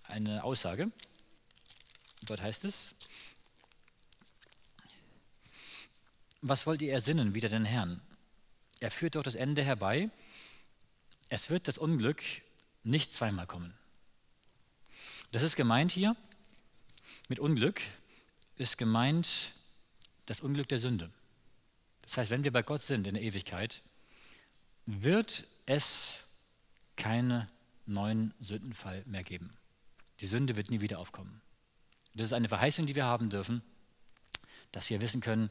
eine Aussage. Dort heißt es, was wollt ihr ersinnen, wieder den Herrn? Er führt doch das Ende herbei. Es wird das Unglück nicht zweimal kommen. Das ist gemeint hier, mit Unglück ist gemeint das Unglück der Sünde. Das heißt, wenn wir bei Gott sind in der Ewigkeit, wird es keinen neuen Sündenfall mehr geben. Die Sünde wird nie wieder aufkommen. Das ist eine Verheißung, die wir haben dürfen, dass wir wissen können,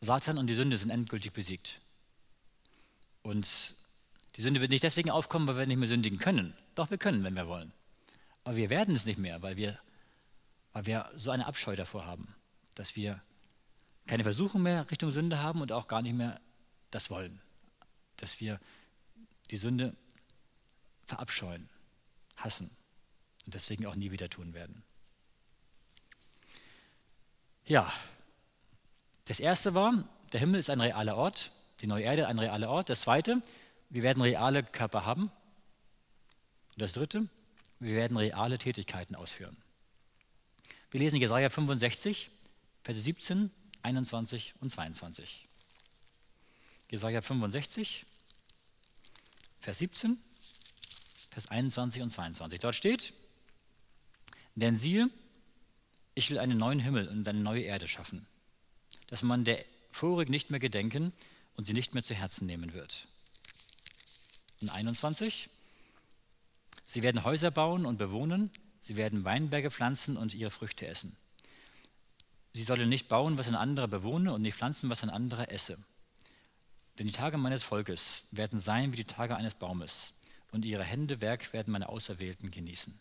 Satan und die Sünde sind endgültig besiegt. Und die Sünde wird nicht deswegen aufkommen, weil wir nicht mehr sündigen können. Doch, wir können, wenn wir wollen. Aber wir werden es nicht mehr, weil wir, weil wir so eine Abscheu davor haben, dass wir keine Versuchung mehr Richtung Sünde haben und auch gar nicht mehr das wollen. Dass wir die Sünde verabscheuen, hassen und deswegen auch nie wieder tun werden. Ja, das erste war, der Himmel ist ein realer Ort, die neue Erde ein realer Ort. Das zweite, wir werden reale Körper haben. Und das dritte, wir werden reale Tätigkeiten ausführen. Wir lesen Jesaja 65, Verse 17, 21 und 22. Jesaja 65, Vers 17, Vers 21 und 22. Dort steht: Denn siehe, ich will einen neuen Himmel und eine neue Erde schaffen dass man der vorigen nicht mehr gedenken und sie nicht mehr zu Herzen nehmen wird. In 21, sie werden Häuser bauen und bewohnen, sie werden Weinberge pflanzen und ihre Früchte essen. Sie sollen nicht bauen, was ein anderer bewohne und nicht pflanzen, was ein anderer esse. Denn die Tage meines Volkes werden sein wie die Tage eines Baumes und ihre Hände Werk werden meine Auserwählten genießen.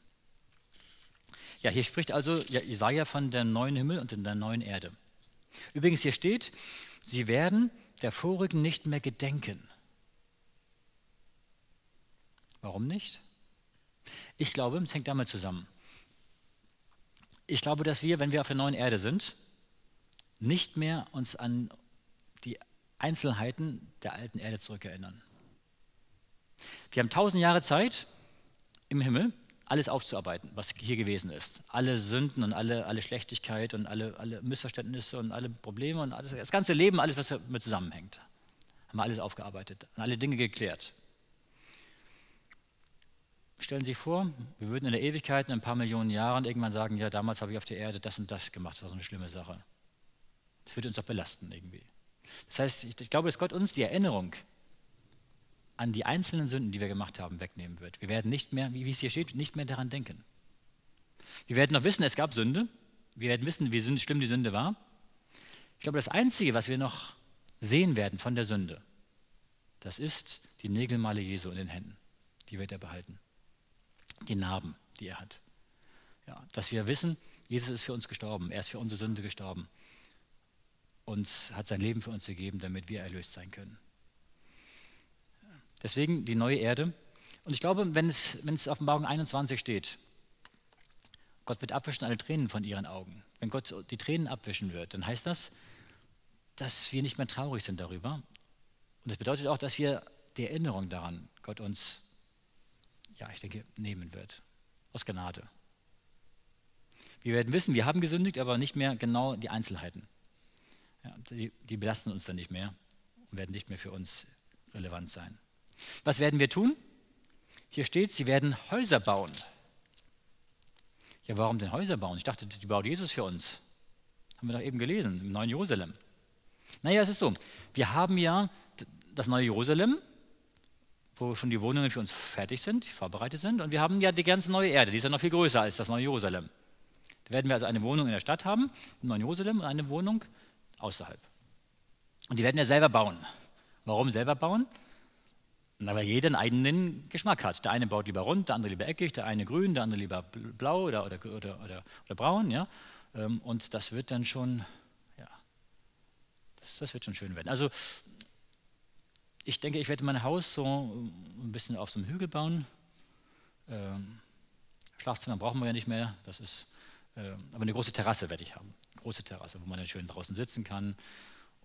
Ja, hier spricht also Jesaja von der neuen Himmel und der neuen Erde. Übrigens, hier steht, sie werden der vorigen nicht mehr gedenken. Warum nicht? Ich glaube, es hängt damit zusammen. Ich glaube, dass wir, wenn wir auf der neuen Erde sind, nicht mehr uns an die Einzelheiten der alten Erde zurückerinnern. Wir haben tausend Jahre Zeit im Himmel, alles aufzuarbeiten, was hier gewesen ist. Alle Sünden und alle, alle Schlechtigkeit und alle, alle Missverständnisse und alle Probleme und alles, das ganze Leben, alles, was damit zusammenhängt. Haben wir alles aufgearbeitet und alle Dinge geklärt. Stellen Sie sich vor, wir würden in der Ewigkeit, in ein paar Millionen Jahren, irgendwann sagen, ja, damals habe ich auf der Erde das und das gemacht, das war so eine schlimme Sache. Das würde uns doch belasten irgendwie. Das heißt, ich, glaube, dass Gott uns die Erinnerung an die einzelnen Sünden, die wir gemacht haben, wegnehmen wird. Wir werden nicht mehr, wie es hier steht, nicht mehr daran denken. Wir werden noch wissen, es gab Sünde. Wir werden wissen, wie schlimm die Sünde war. Ich glaube, das Einzige, was wir noch sehen werden von der Sünde, das ist die Nägelmale Jesu in den Händen. Die wird er behalten. Die Narben, die er hat. Ja, dass wir wissen, Jesus ist für uns gestorben. Er ist für unsere Sünde gestorben. Und hat sein Leben für uns gegeben, damit wir erlöst sein können. Deswegen die neue Erde. Und ich glaube, wenn es, wenn es Offenbarung 21 steht, Gott wird abwischen alle Tränen von ihren Augen. Wenn Gott die Tränen abwischen wird, dann heißt das, dass wir nicht mehr traurig sind darüber. Und das bedeutet auch, dass wir die Erinnerung daran Gott uns ja, ich denke, nehmen wird. Aus Gnade. Wir werden wissen, wir haben gesündigt, aber nicht mehr genau die Einzelheiten. Ja, die, die belasten uns dann nicht mehr und werden nicht mehr für uns relevant sein. Was werden wir tun? Hier steht, sie werden Häuser bauen. Ja, warum denn Häuser bauen? Ich dachte, die baut Jesus für uns. Haben wir doch eben gelesen, im neuen Jerusalem. Naja, es ist so, wir haben ja das neue Jerusalem, wo schon die Wohnungen für uns fertig sind, vorbereitet sind. Und wir haben ja die ganze neue Erde, die ist ja noch viel größer als das neue Jerusalem. Da werden wir also eine Wohnung in der Stadt haben, im neuen Jerusalem, und eine Wohnung außerhalb. Und die werden ja selber bauen. Warum selber bauen? Na, weil jeder einen eigenen Geschmack hat. Der eine baut lieber rund, der andere lieber eckig, der eine grün, der andere lieber blau oder, oder, oder, oder, oder braun. Ja? Ähm, und das wird dann schon, ja, das, das wird schon schön werden. Also ich denke, ich werde mein Haus so ein bisschen auf so einem Hügel bauen. Ähm, Schlafzimmer brauchen wir ja nicht mehr. Das ist, äh, aber eine große Terrasse werde ich haben. Große Terrasse, wo man dann schön draußen sitzen kann.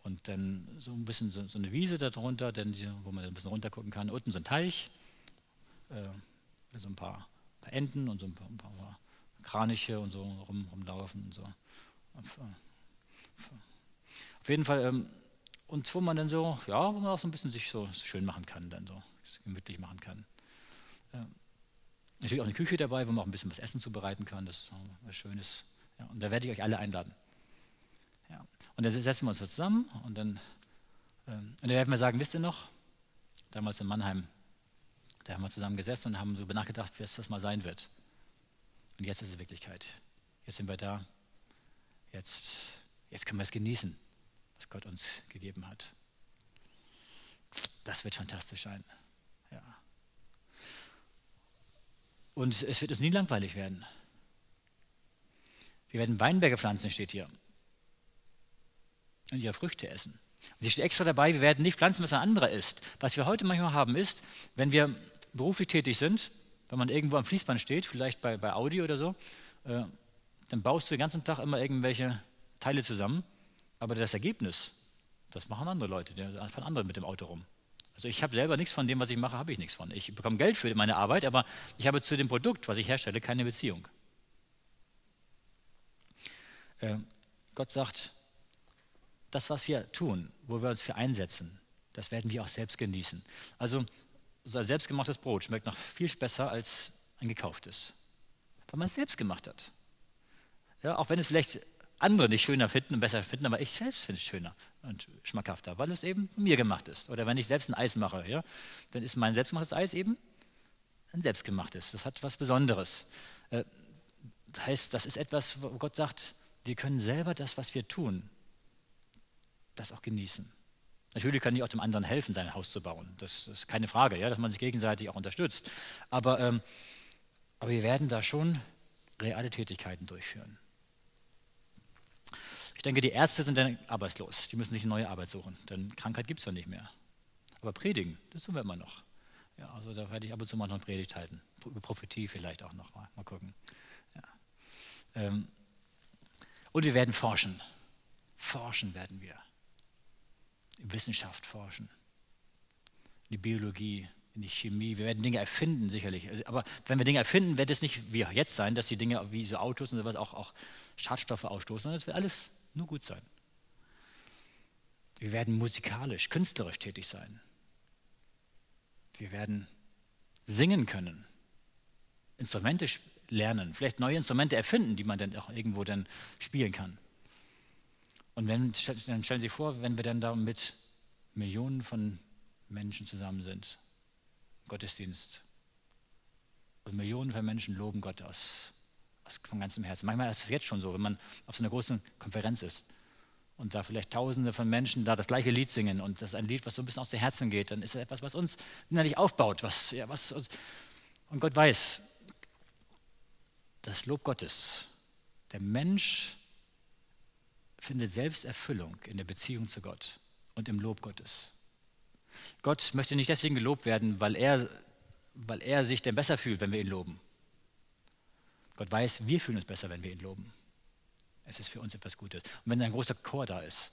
Und dann so ein bisschen so, so eine Wiese darunter, denn, wo man ein bisschen runtergucken kann. Unten so ein Teich, äh, so ein paar, paar, Enten und so ein paar, ein paar Kraniche und so rum, rumlaufen und so. Auf, auf jeden Fall, ähm, und wo man dann so, ja, wo man auch so ein bisschen sich so schön machen kann, dann so gemütlich machen kann. Natürlich auch eine Küche dabei, wo man auch ein bisschen was Essen zubereiten kann, das ist was Schönes. Ja, und da werde ich euch alle einladen. Ja. Und dann setzen wir uns so zusammen und dann, ähm, und dann werden wir sagen, wisst ihr noch, damals in Mannheim, da haben wir zusammen gesessen und haben so nachgedacht, wie es das mal sein wird. Und jetzt ist es Wirklichkeit. Jetzt sind wir da. Jetzt, jetzt können wir es genießen, was Gott uns gegeben hat. Das wird fantastisch sein. Ja. Und es wird uns nie langweilig werden. Wir werden Weinberge pflanzen, steht hier und ihre Früchte essen. Und hier steht extra dabei, wir werden nicht pflanzen, was ein anderer isst. Was wir heute manchmal haben, ist, wenn wir beruflich tätig sind, wenn man irgendwo am Fließband steht, vielleicht bei, bei Audi oder so, äh, dann baust du den ganzen Tag immer irgendwelche Teile zusammen, aber das Ergebnis, das machen andere Leute, die fahren andere mit dem Auto rum. Also ich habe selber nichts von dem, was ich mache, habe ich nichts von. Ich bekomme Geld für meine Arbeit, aber ich habe zu dem Produkt, was ich herstelle, keine Beziehung. Äh, Gott sagt, das, was wir tun, wo wir uns für einsetzen, das werden wir auch selbst genießen. Also so ein selbstgemachtes Brot schmeckt noch viel besser als ein gekauftes, weil man es selbst gemacht hat. Ja, auch wenn es vielleicht andere nicht schöner finden und besser finden, aber ich selbst finde es schöner und schmackhafter, weil es eben von mir gemacht ist. Oder wenn ich selbst ein Eis mache, ja, dann ist mein selbstgemachtes Eis eben ein selbstgemachtes. Das hat was Besonderes. Äh, das heißt, das ist etwas, wo Gott sagt, wir können selber das, was wir tun, das auch genießen. Natürlich kann ich auch dem anderen helfen, sein Haus zu bauen. Das ist keine Frage, ja, dass man sich gegenseitig auch unterstützt. Aber, ähm, aber wir werden da schon reale Tätigkeiten durchführen. Ich denke, die Ärzte sind dann arbeitslos. Die müssen sich eine neue Arbeit suchen, denn Krankheit gibt es ja nicht mehr. Aber predigen, das tun wir immer noch. Ja, also da werde ich ab und zu mal noch eine Predigt halten. Über Prophetie vielleicht auch noch mal, mal gucken. Ja. Ähm, und wir werden forschen. Forschen werden wir in Wissenschaft forschen, in die Biologie, in die Chemie. Wir werden Dinge erfinden, sicherlich. Also, aber wenn wir Dinge erfinden, wird es nicht wie jetzt sein, dass die Dinge wie so Autos und sowas auch, auch Schadstoffe ausstoßen, sondern es wird alles nur gut sein. Wir werden musikalisch, künstlerisch tätig sein. Wir werden singen können, Instrumente lernen, vielleicht neue Instrumente erfinden, die man dann auch irgendwo dann spielen kann. Und wenn, dann stellen Sie sich vor, wenn wir dann da mit Millionen von Menschen zusammen sind, Gottesdienst, und Millionen von Menschen loben Gott aus, von ganzem Herzen. Manchmal ist es jetzt schon so, wenn man auf so einer großen Konferenz ist und da vielleicht Tausende von Menschen da das gleiche Lied singen und das ist ein Lied, was so ein bisschen aus dem Herzen geht, dann ist es etwas, was uns innerlich aufbaut, was, ja, was uns, und Gott weiß, das Lob Gottes, der Mensch findet Selbsterfüllung in der Beziehung zu Gott und im Lob Gottes. Gott möchte nicht deswegen gelobt werden, weil er, weil er sich denn besser fühlt, wenn wir ihn loben. Gott weiß, wir fühlen uns besser, wenn wir ihn loben. Es ist für uns etwas Gutes. Und wenn ein großer Chor da ist,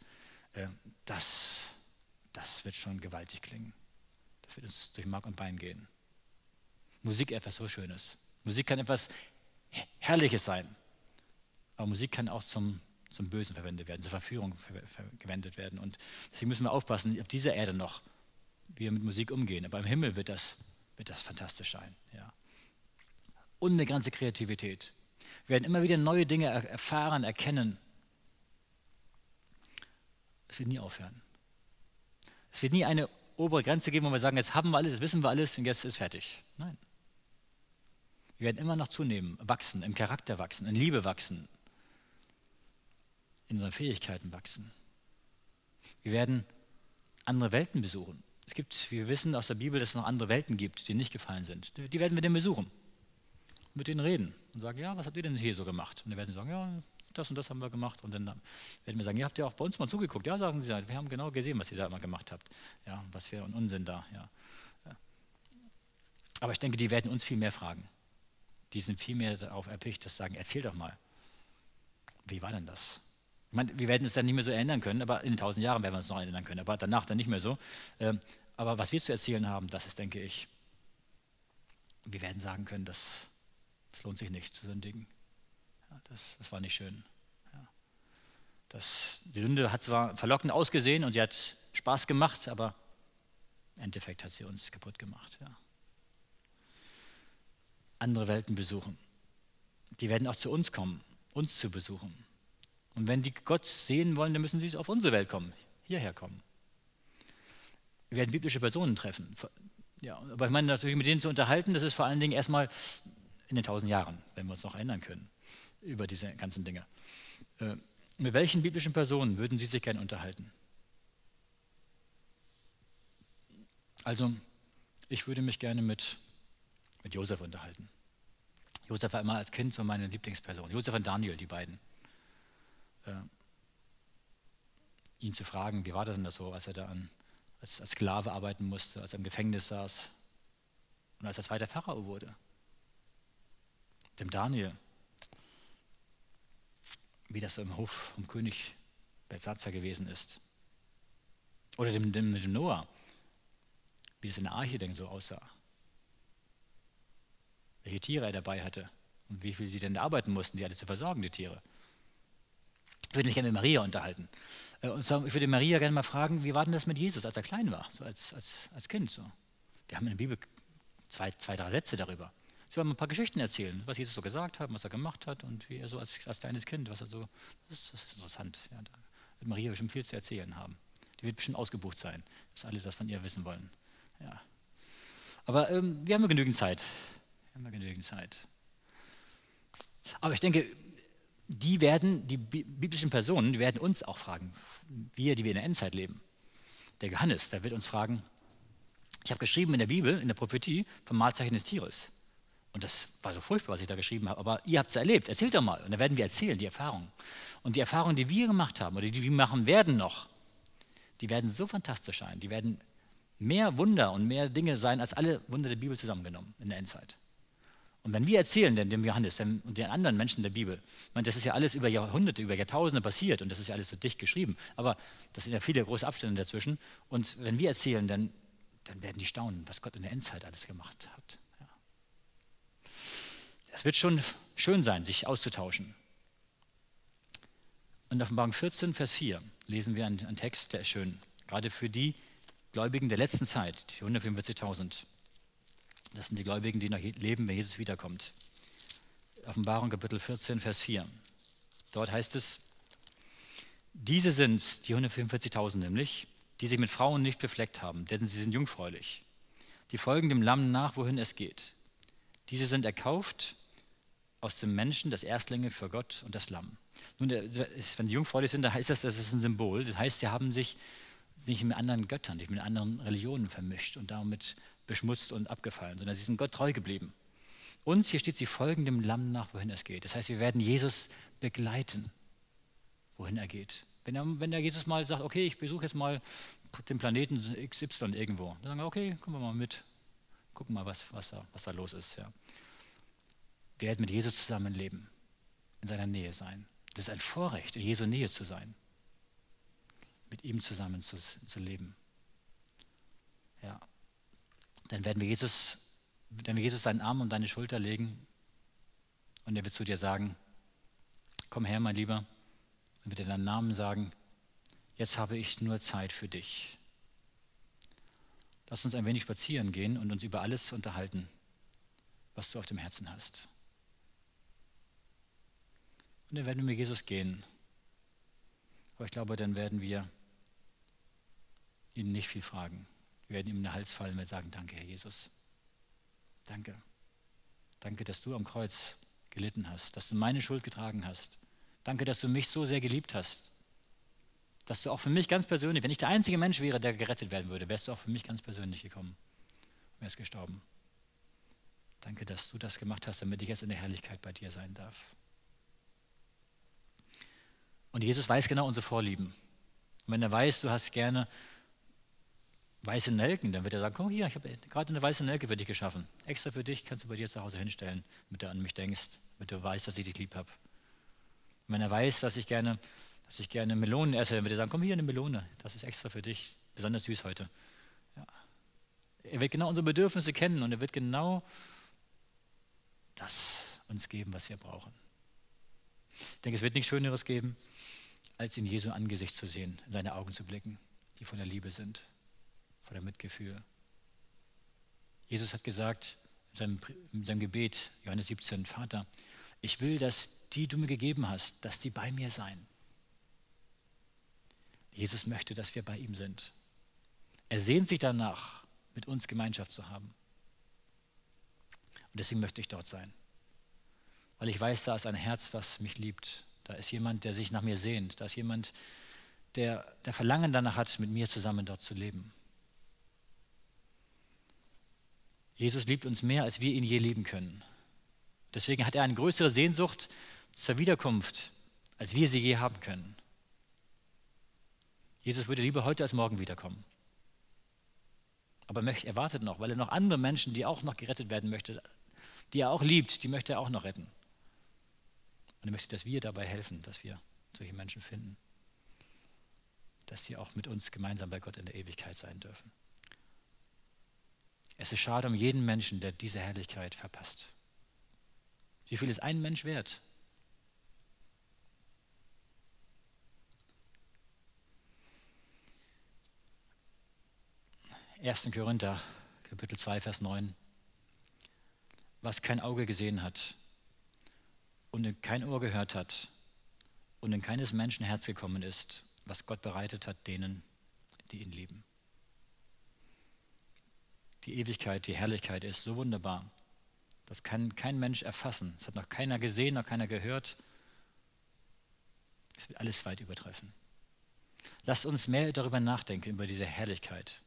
äh, das, das wird schon gewaltig klingen. Das wird uns durch Mark und Bein gehen. Musik etwas so Schönes. Musik kann etwas Herrliches sein. Aber Musik kann auch zum, zum Bösen verwendet werden, zur Verführung verwendet werden. Und deswegen müssen wir aufpassen, auf dieser Erde noch, wie wir mit Musik umgehen. Aber im Himmel wird das, wird das fantastisch sein. Ja. Unbegrenzte Kreativität. Wir werden immer wieder neue Dinge erfahren, erkennen. Es wird nie aufhören. Es wird nie eine obere Grenze geben, wo wir sagen, jetzt haben wir alles, jetzt wissen wir alles und jetzt ist fertig. Nein. Wir werden immer noch zunehmen, wachsen, im Charakter wachsen, in Liebe wachsen, in unseren Fähigkeiten wachsen. Wir werden andere Welten besuchen. Es gibt, wir wissen aus der Bibel, dass es noch andere Welten gibt, die nicht gefallen sind. Die werden wir dann besuchen, mit denen reden und sagen, ja, was habt ihr denn hier so gemacht? Und dann werden sie sagen, ja, das und das haben wir gemacht. Und dann werden wir sagen, ihr habt ja auch bei uns mal zugeguckt. Ja, sagen sie, wir haben genau gesehen, was ihr da immer gemacht habt. Ja, was für ein Unsinn da. Ja. Aber ich denke, die werden uns viel mehr fragen. Die sind viel mehr darauf erpicht, dass sie sagen, erzähl doch mal, wie war denn das? Ich meine, wir werden es dann nicht mehr so erinnern können, aber in tausend Jahren werden wir uns noch erinnern können, aber danach dann nicht mehr so. Ähm, aber was wir zu erzählen haben, das ist, denke ich, wir werden sagen können, das, das lohnt sich nicht zu sündigen. Ja, das, das, war nicht schön. Ja. Das, die Sünde hat zwar verlockend ausgesehen und sie hat Spaß gemacht, aber im Endeffekt hat sie uns kaputt gemacht. Ja. Andere Welten besuchen. Die werden auch zu uns kommen, uns zu besuchen. Und wenn die Gott sehen wollen, dann müssen sie auf unsere Welt kommen, hierher kommen. Wir werden biblische Personen treffen. Ja, aber ich meine, natürlich mit denen zu unterhalten, das ist vor allen Dingen erstmal in den tausend Jahren, wenn wir uns noch erinnern können über diese ganzen Dinge. Äh, mit welchen biblischen Personen würden Sie sich gerne unterhalten? Also, ich würde mich gerne mit, mit Josef unterhalten. Josef war immer als Kind so meine Lieblingsperson. Josef und Daniel, die beiden. Äh, ihn zu fragen, wie war das denn das so, als er da an, als, als Sklave arbeiten musste, als er im Gefängnis saß und als er zweiter Pharao wurde. Dem Daniel, wie das so im Hof vom König Belsatzer gewesen ist. Oder dem, dem, dem Noah, wie das in der Arche denn so aussah. Welche Tiere er dabei hatte und wie viel sie denn arbeiten mussten, die alle zu versorgen, die Tiere. Ich würde mich gerne mit Maria unterhalten. Äh, und ich würde Maria gerne mal fragen, wie war denn das mit Jesus, als er klein war, so als, als, als Kind? So. Wir haben in der Bibel zwei, zwei, drei Sätze darüber. Sie wollen ein paar Geschichten erzählen, was Jesus so gesagt hat, was er gemacht hat und wie er so als, als kleines Kind, was er so, das ist, das ist interessant. Ja, da wird Maria bestimmt viel zu erzählen haben. Die wird bestimmt ausgebucht sein, dass alle das von ihr wissen wollen. Ja. Aber ähm, wir haben ja genügend Zeit. Wir haben ja genügend Zeit. Aber ich denke, die werden, die biblischen Personen, die werden uns auch fragen, wir, die wir in der Endzeit leben. Der Johannes, der wird uns fragen, ich habe geschrieben in der Bibel, in der Prophetie, vom Mahlzeichen des Tieres. Und das war so furchtbar, was ich da geschrieben habe. Aber ihr habt es erlebt. Erzählt doch mal. Und da werden wir erzählen, die Erfahrungen. Und die Erfahrungen, die wir gemacht haben oder die wir machen werden noch, die werden so fantastisch sein. Die werden mehr Wunder und mehr Dinge sein als alle Wunder der Bibel zusammengenommen in der Endzeit. Und wenn wir erzählen, denn dem Johannes und den anderen Menschen der Bibel, ich meine, das ist ja alles über Jahrhunderte, über Jahrtausende passiert und das ist ja alles so dicht geschrieben, aber das sind ja viele große Abstände dazwischen. Und wenn wir erzählen, dann, dann werden die staunen, was Gott in der Endzeit alles gemacht hat. Es wird schon schön sein, sich auszutauschen. In Offenbarung 14, Vers 4 lesen wir einen, einen Text, der ist schön. Gerade für die Gläubigen der letzten Zeit, die 144.000. Das sind die Gläubigen, die noch leben, wenn Jesus wiederkommt. Offenbarung Kapitel 14, Vers 4. Dort heißt es, diese sind die 144.000 nämlich, die sich mit Frauen nicht befleckt haben, denn sie sind jungfräulich. Die folgen dem Lamm nach, wohin es geht. Diese sind erkauft aus dem Menschen das Erstlinge für Gott und das Lamm. Nun, wenn sie jungfräulich sind, dann heißt das, das ist ein Symbol. Das heißt, sie haben sich nicht mit anderen Göttern, nicht mit anderen Religionen vermischt und damit beschmutzt und abgefallen, sondern sie sind Gott treu geblieben. Und hier steht, sie folgen dem Lamm nach, wohin es geht. Das heißt, wir werden Jesus begleiten, wohin er geht. Wenn er, wenn er Jesus mal sagt, okay, ich besuche jetzt mal den Planeten XY irgendwo, dann sagen wir, okay, kommen wir mal mit, gucken mal, was, was, da, was da los ist. Ja. Wir werden mit Jesus zusammenleben, in seiner Nähe sein. Das ist ein Vorrecht, in Jesu Nähe zu sein, mit ihm zusammen zu, zu leben. Ja. Dann werden wir Jesus dann wird Jesus seinen Arm um deine Schulter legen und er wird zu dir sagen, komm her, mein Lieber, und wird dir deinen Namen sagen, jetzt habe ich nur Zeit für dich. Lass uns ein wenig spazieren gehen und uns über alles unterhalten, was du auf dem Herzen hast. Und dann werden wir mit Jesus gehen. Aber ich glaube, dann werden wir ihn nicht viel fragen. Wir werden ihm in den Hals fallen und sagen, danke, Herr Jesus. Danke. Danke, dass du am Kreuz gelitten hast, dass du meine Schuld getragen hast. Danke, dass du mich so sehr geliebt hast. Dass du auch für mich ganz persönlich, wenn ich der einzige Mensch wäre, der gerettet werden würde, wärst du auch für mich ganz persönlich gekommen und wärst gestorben. Danke, dass du das gemacht hast, damit ich jetzt in der Herrlichkeit bei dir sein darf. Und Jesus weiß genau unsere Vorlieben. Und wenn er weiß, du hast gerne weiße Nelken, dann wird er sagen, komm hier, ich habe gerade eine weiße Nelke für dich geschaffen. Extra für dich kannst du bei dir zu Hause hinstellen, damit du an mich denkst, damit du weißt, dass ich dich lieb habe. Und wenn er weiß, dass ich gerne, dass ich gerne Melonen esse, dann wird er sagen, komm hier eine Melone, das ist extra für dich, besonders süß heute. Ja. Er wird genau unsere Bedürfnisse kennen und er wird genau das uns geben, was wir brauchen. Ich denke, es wird nichts Schöneres geben, als in Jesu Angesicht zu sehen, in seine Augen zu blicken, die voller Liebe sind voller Mitgefühl. Jesus hat gesagt in seinem, in seinem Gebet, Johannes 17, Vater, ich will, dass die du mir gegeben hast, dass die bei mir sein. Jesus möchte, dass wir bei ihm sind. Er sehnt sich danach, mit uns Gemeinschaft zu haben. Und deswegen möchte ich dort sein. Weil ich weiß, da ist ein Herz, das mich liebt. Da ist jemand, der sich nach mir sehnt. Da ist jemand, der, der Verlangen danach hat, mit mir zusammen dort zu leben. Jesus liebt uns mehr, als wir ihn je lieben können. Deswegen hat er eine größere Sehnsucht zur Wiederkunft, als wir sie je haben können. Jesus würde lieber heute als morgen wiederkommen. Aber er wartet noch, weil er noch andere Menschen, die auch noch gerettet werden möchte, die er auch liebt, die möchte er auch noch retten. Und er möchte, dass wir dabei helfen, dass wir solche Menschen finden, dass sie auch mit uns gemeinsam bei Gott in der Ewigkeit sein dürfen. Es ist schade um jeden Menschen, der diese Herrlichkeit verpasst. Wie viel ist ein Mensch wert? Ersten Korinther, Kapitel 2, Vers 9. Was kein Auge gesehen hat und in kein Ohr gehört hat und in keines Menschen Herz gekommen ist, was Gott bereitet hat denen, die ihn lieben die Ewigkeit, die Herrlichkeit ist so wunderbar. Das kann kein Mensch erfassen. Das hat noch keiner gesehen, noch keiner gehört. Es wird alles weit übertreffen. Lasst uns mehr darüber nachdenken, über diese Herrlichkeit,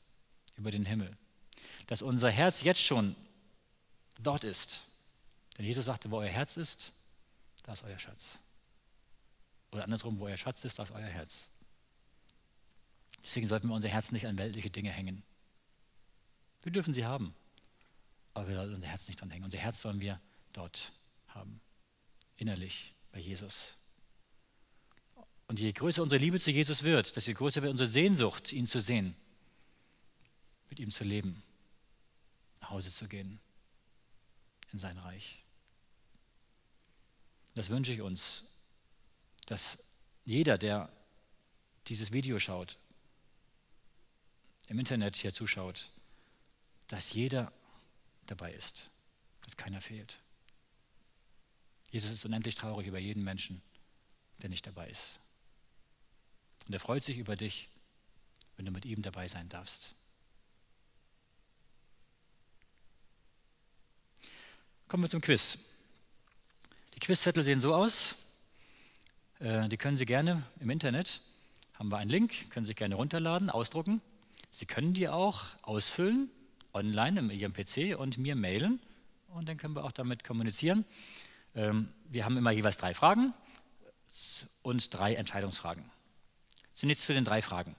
über den Himmel. Dass unser Herz jetzt schon dort ist. Denn Jesus sagte, wo euer Herz ist, da ist euer Schatz. Oder andersrum, wo euer Schatz ist, da ist euer Herz. Deswegen sollten wir unser Herz nicht an weltliche Dinge hängen. Wir dürfen sie haben, aber wir sollen unser Herz nicht dran hängen. Unser Herz sollen wir dort haben, innerlich bei Jesus. Und je größer unsere Liebe zu Jesus wird, desto größer wird unsere Sehnsucht, ihn zu sehen, mit ihm zu leben, nach Hause zu gehen, in sein Reich. Das wünsche ich uns, dass jeder, der dieses Video schaut, im Internet hier zuschaut, dass jeder dabei ist, dass keiner fehlt. Jesus ist unendlich traurig über jeden Menschen, der nicht dabei ist. Und er freut sich über dich, wenn du mit ihm dabei sein darfst. Kommen wir zum Quiz. Die Quizzettel sehen so aus. Äh, die können Sie gerne im Internet, haben wir einen Link, können Sie gerne runterladen, ausdrucken. Sie können die auch ausfüllen online im Ihrem PC und mir mailen und dann können wir auch damit kommunizieren. Ähm, wir haben immer jeweils drei Fragen und drei Entscheidungsfragen. Zunächst zu den drei Fragen.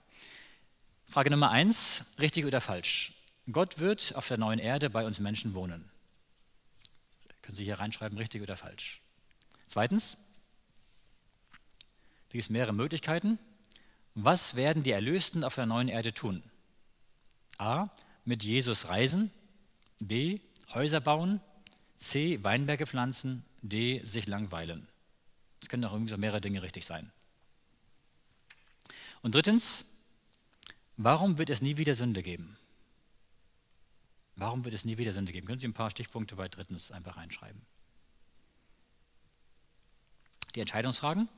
Frage Nummer eins, richtig oder falsch? Gott wird auf der neuen Erde bei uns Menschen wohnen. Können Sie hier reinschreiben, richtig oder falsch? Zweitens, es gibt mehrere Möglichkeiten. Was werden die Erlösten auf der neuen Erde tun? A mit Jesus reisen, B, Häuser bauen, C. Weinberge pflanzen, D. Sich langweilen. Es können auch irgendwie so mehrere Dinge richtig sein. Und drittens, warum wird es nie wieder Sünde geben? Warum wird es nie wieder Sünde geben? Können Sie ein paar Stichpunkte bei drittens einfach reinschreiben? Die Entscheidungsfragen.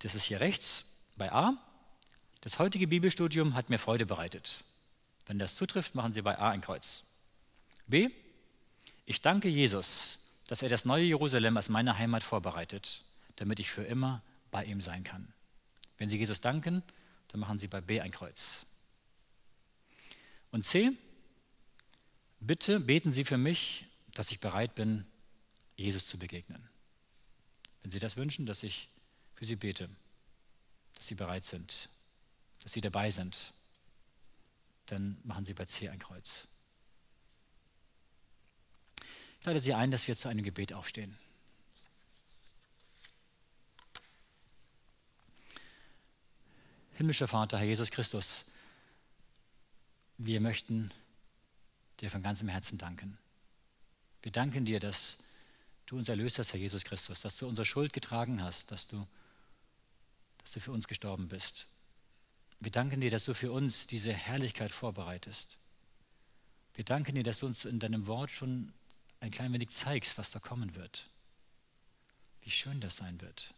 Das ist hier rechts bei A. Das heutige Bibelstudium hat mir Freude bereitet. Wenn das zutrifft, machen Sie bei A ein Kreuz. B. Ich danke Jesus, dass er das neue Jerusalem als meine Heimat vorbereitet, damit ich für immer bei ihm sein kann. Wenn Sie Jesus danken, dann machen Sie bei B ein Kreuz. Und C. Bitte beten Sie für mich, dass ich bereit bin, Jesus zu begegnen. Wenn Sie das wünschen, dass ich für Sie bete, dass Sie bereit sind, dass Sie dabei sind, dann machen Sie bei C ein Kreuz. Ich lade Sie ein, dass wir zu einem Gebet aufstehen. Himmlischer Vater, Herr Jesus Christus, wir möchten dir von ganzem Herzen danken. Wir danken dir, dass du uns erlöst hast, Herr Jesus Christus, dass du unsere Schuld getragen hast, dass du, dass du für uns gestorben bist. Wir danken dir, dass du für uns diese Herrlichkeit vorbereitest. Wir danken dir, dass du uns in deinem Wort schon ein klein wenig zeigst, was da kommen wird. Wie schön das sein wird.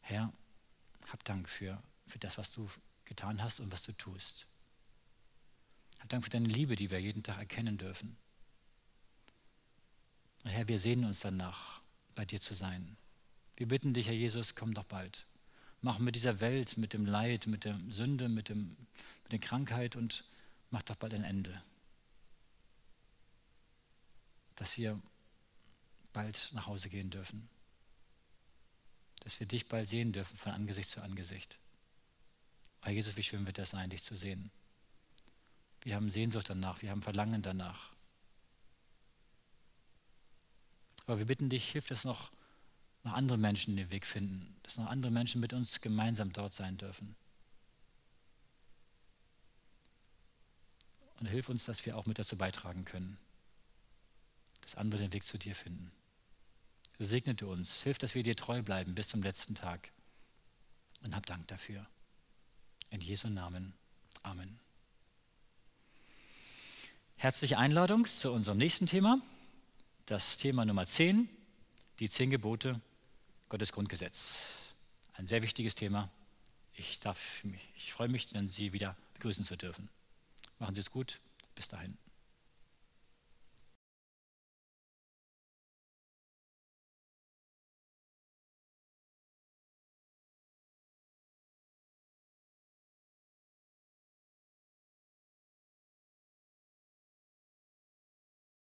Herr, hab Dank für, für das, was du getan hast und was du tust. Hab Dank für deine Liebe, die wir jeden Tag erkennen dürfen. Herr, wir sehnen uns danach, bei dir zu sein. Wir bitten dich, Herr Jesus, komm doch bald. Mach mit dieser Welt, mit dem Leid, mit der Sünde, mit, dem, mit der Krankheit und mach doch bald ein Ende. Dass wir bald nach Hause gehen dürfen. Dass wir dich bald sehen dürfen von Angesicht zu Angesicht. Herr Jesus, wie schön wird das sein, dich zu sehen. Wir haben Sehnsucht danach, wir haben Verlangen danach. Aber wir bitten dich, hilf, dass noch, noch andere Menschen den Weg finden, dass noch andere Menschen mit uns gemeinsam dort sein dürfen. Und hilf uns, dass wir auch mit dazu beitragen können, dass andere den Weg zu dir finden. So segne du uns, hilf, dass wir dir treu bleiben bis zum letzten Tag. Und hab Dank dafür. In Jesu Namen. Amen. Herzliche Einladung zu unserem nächsten Thema das Thema Nummer 10, die zehn Gebote Gottes Grundgesetz. Ein sehr wichtiges Thema. Ich, darf, ich freue mich, Sie wieder begrüßen zu dürfen. Machen Sie es gut. Bis dahin.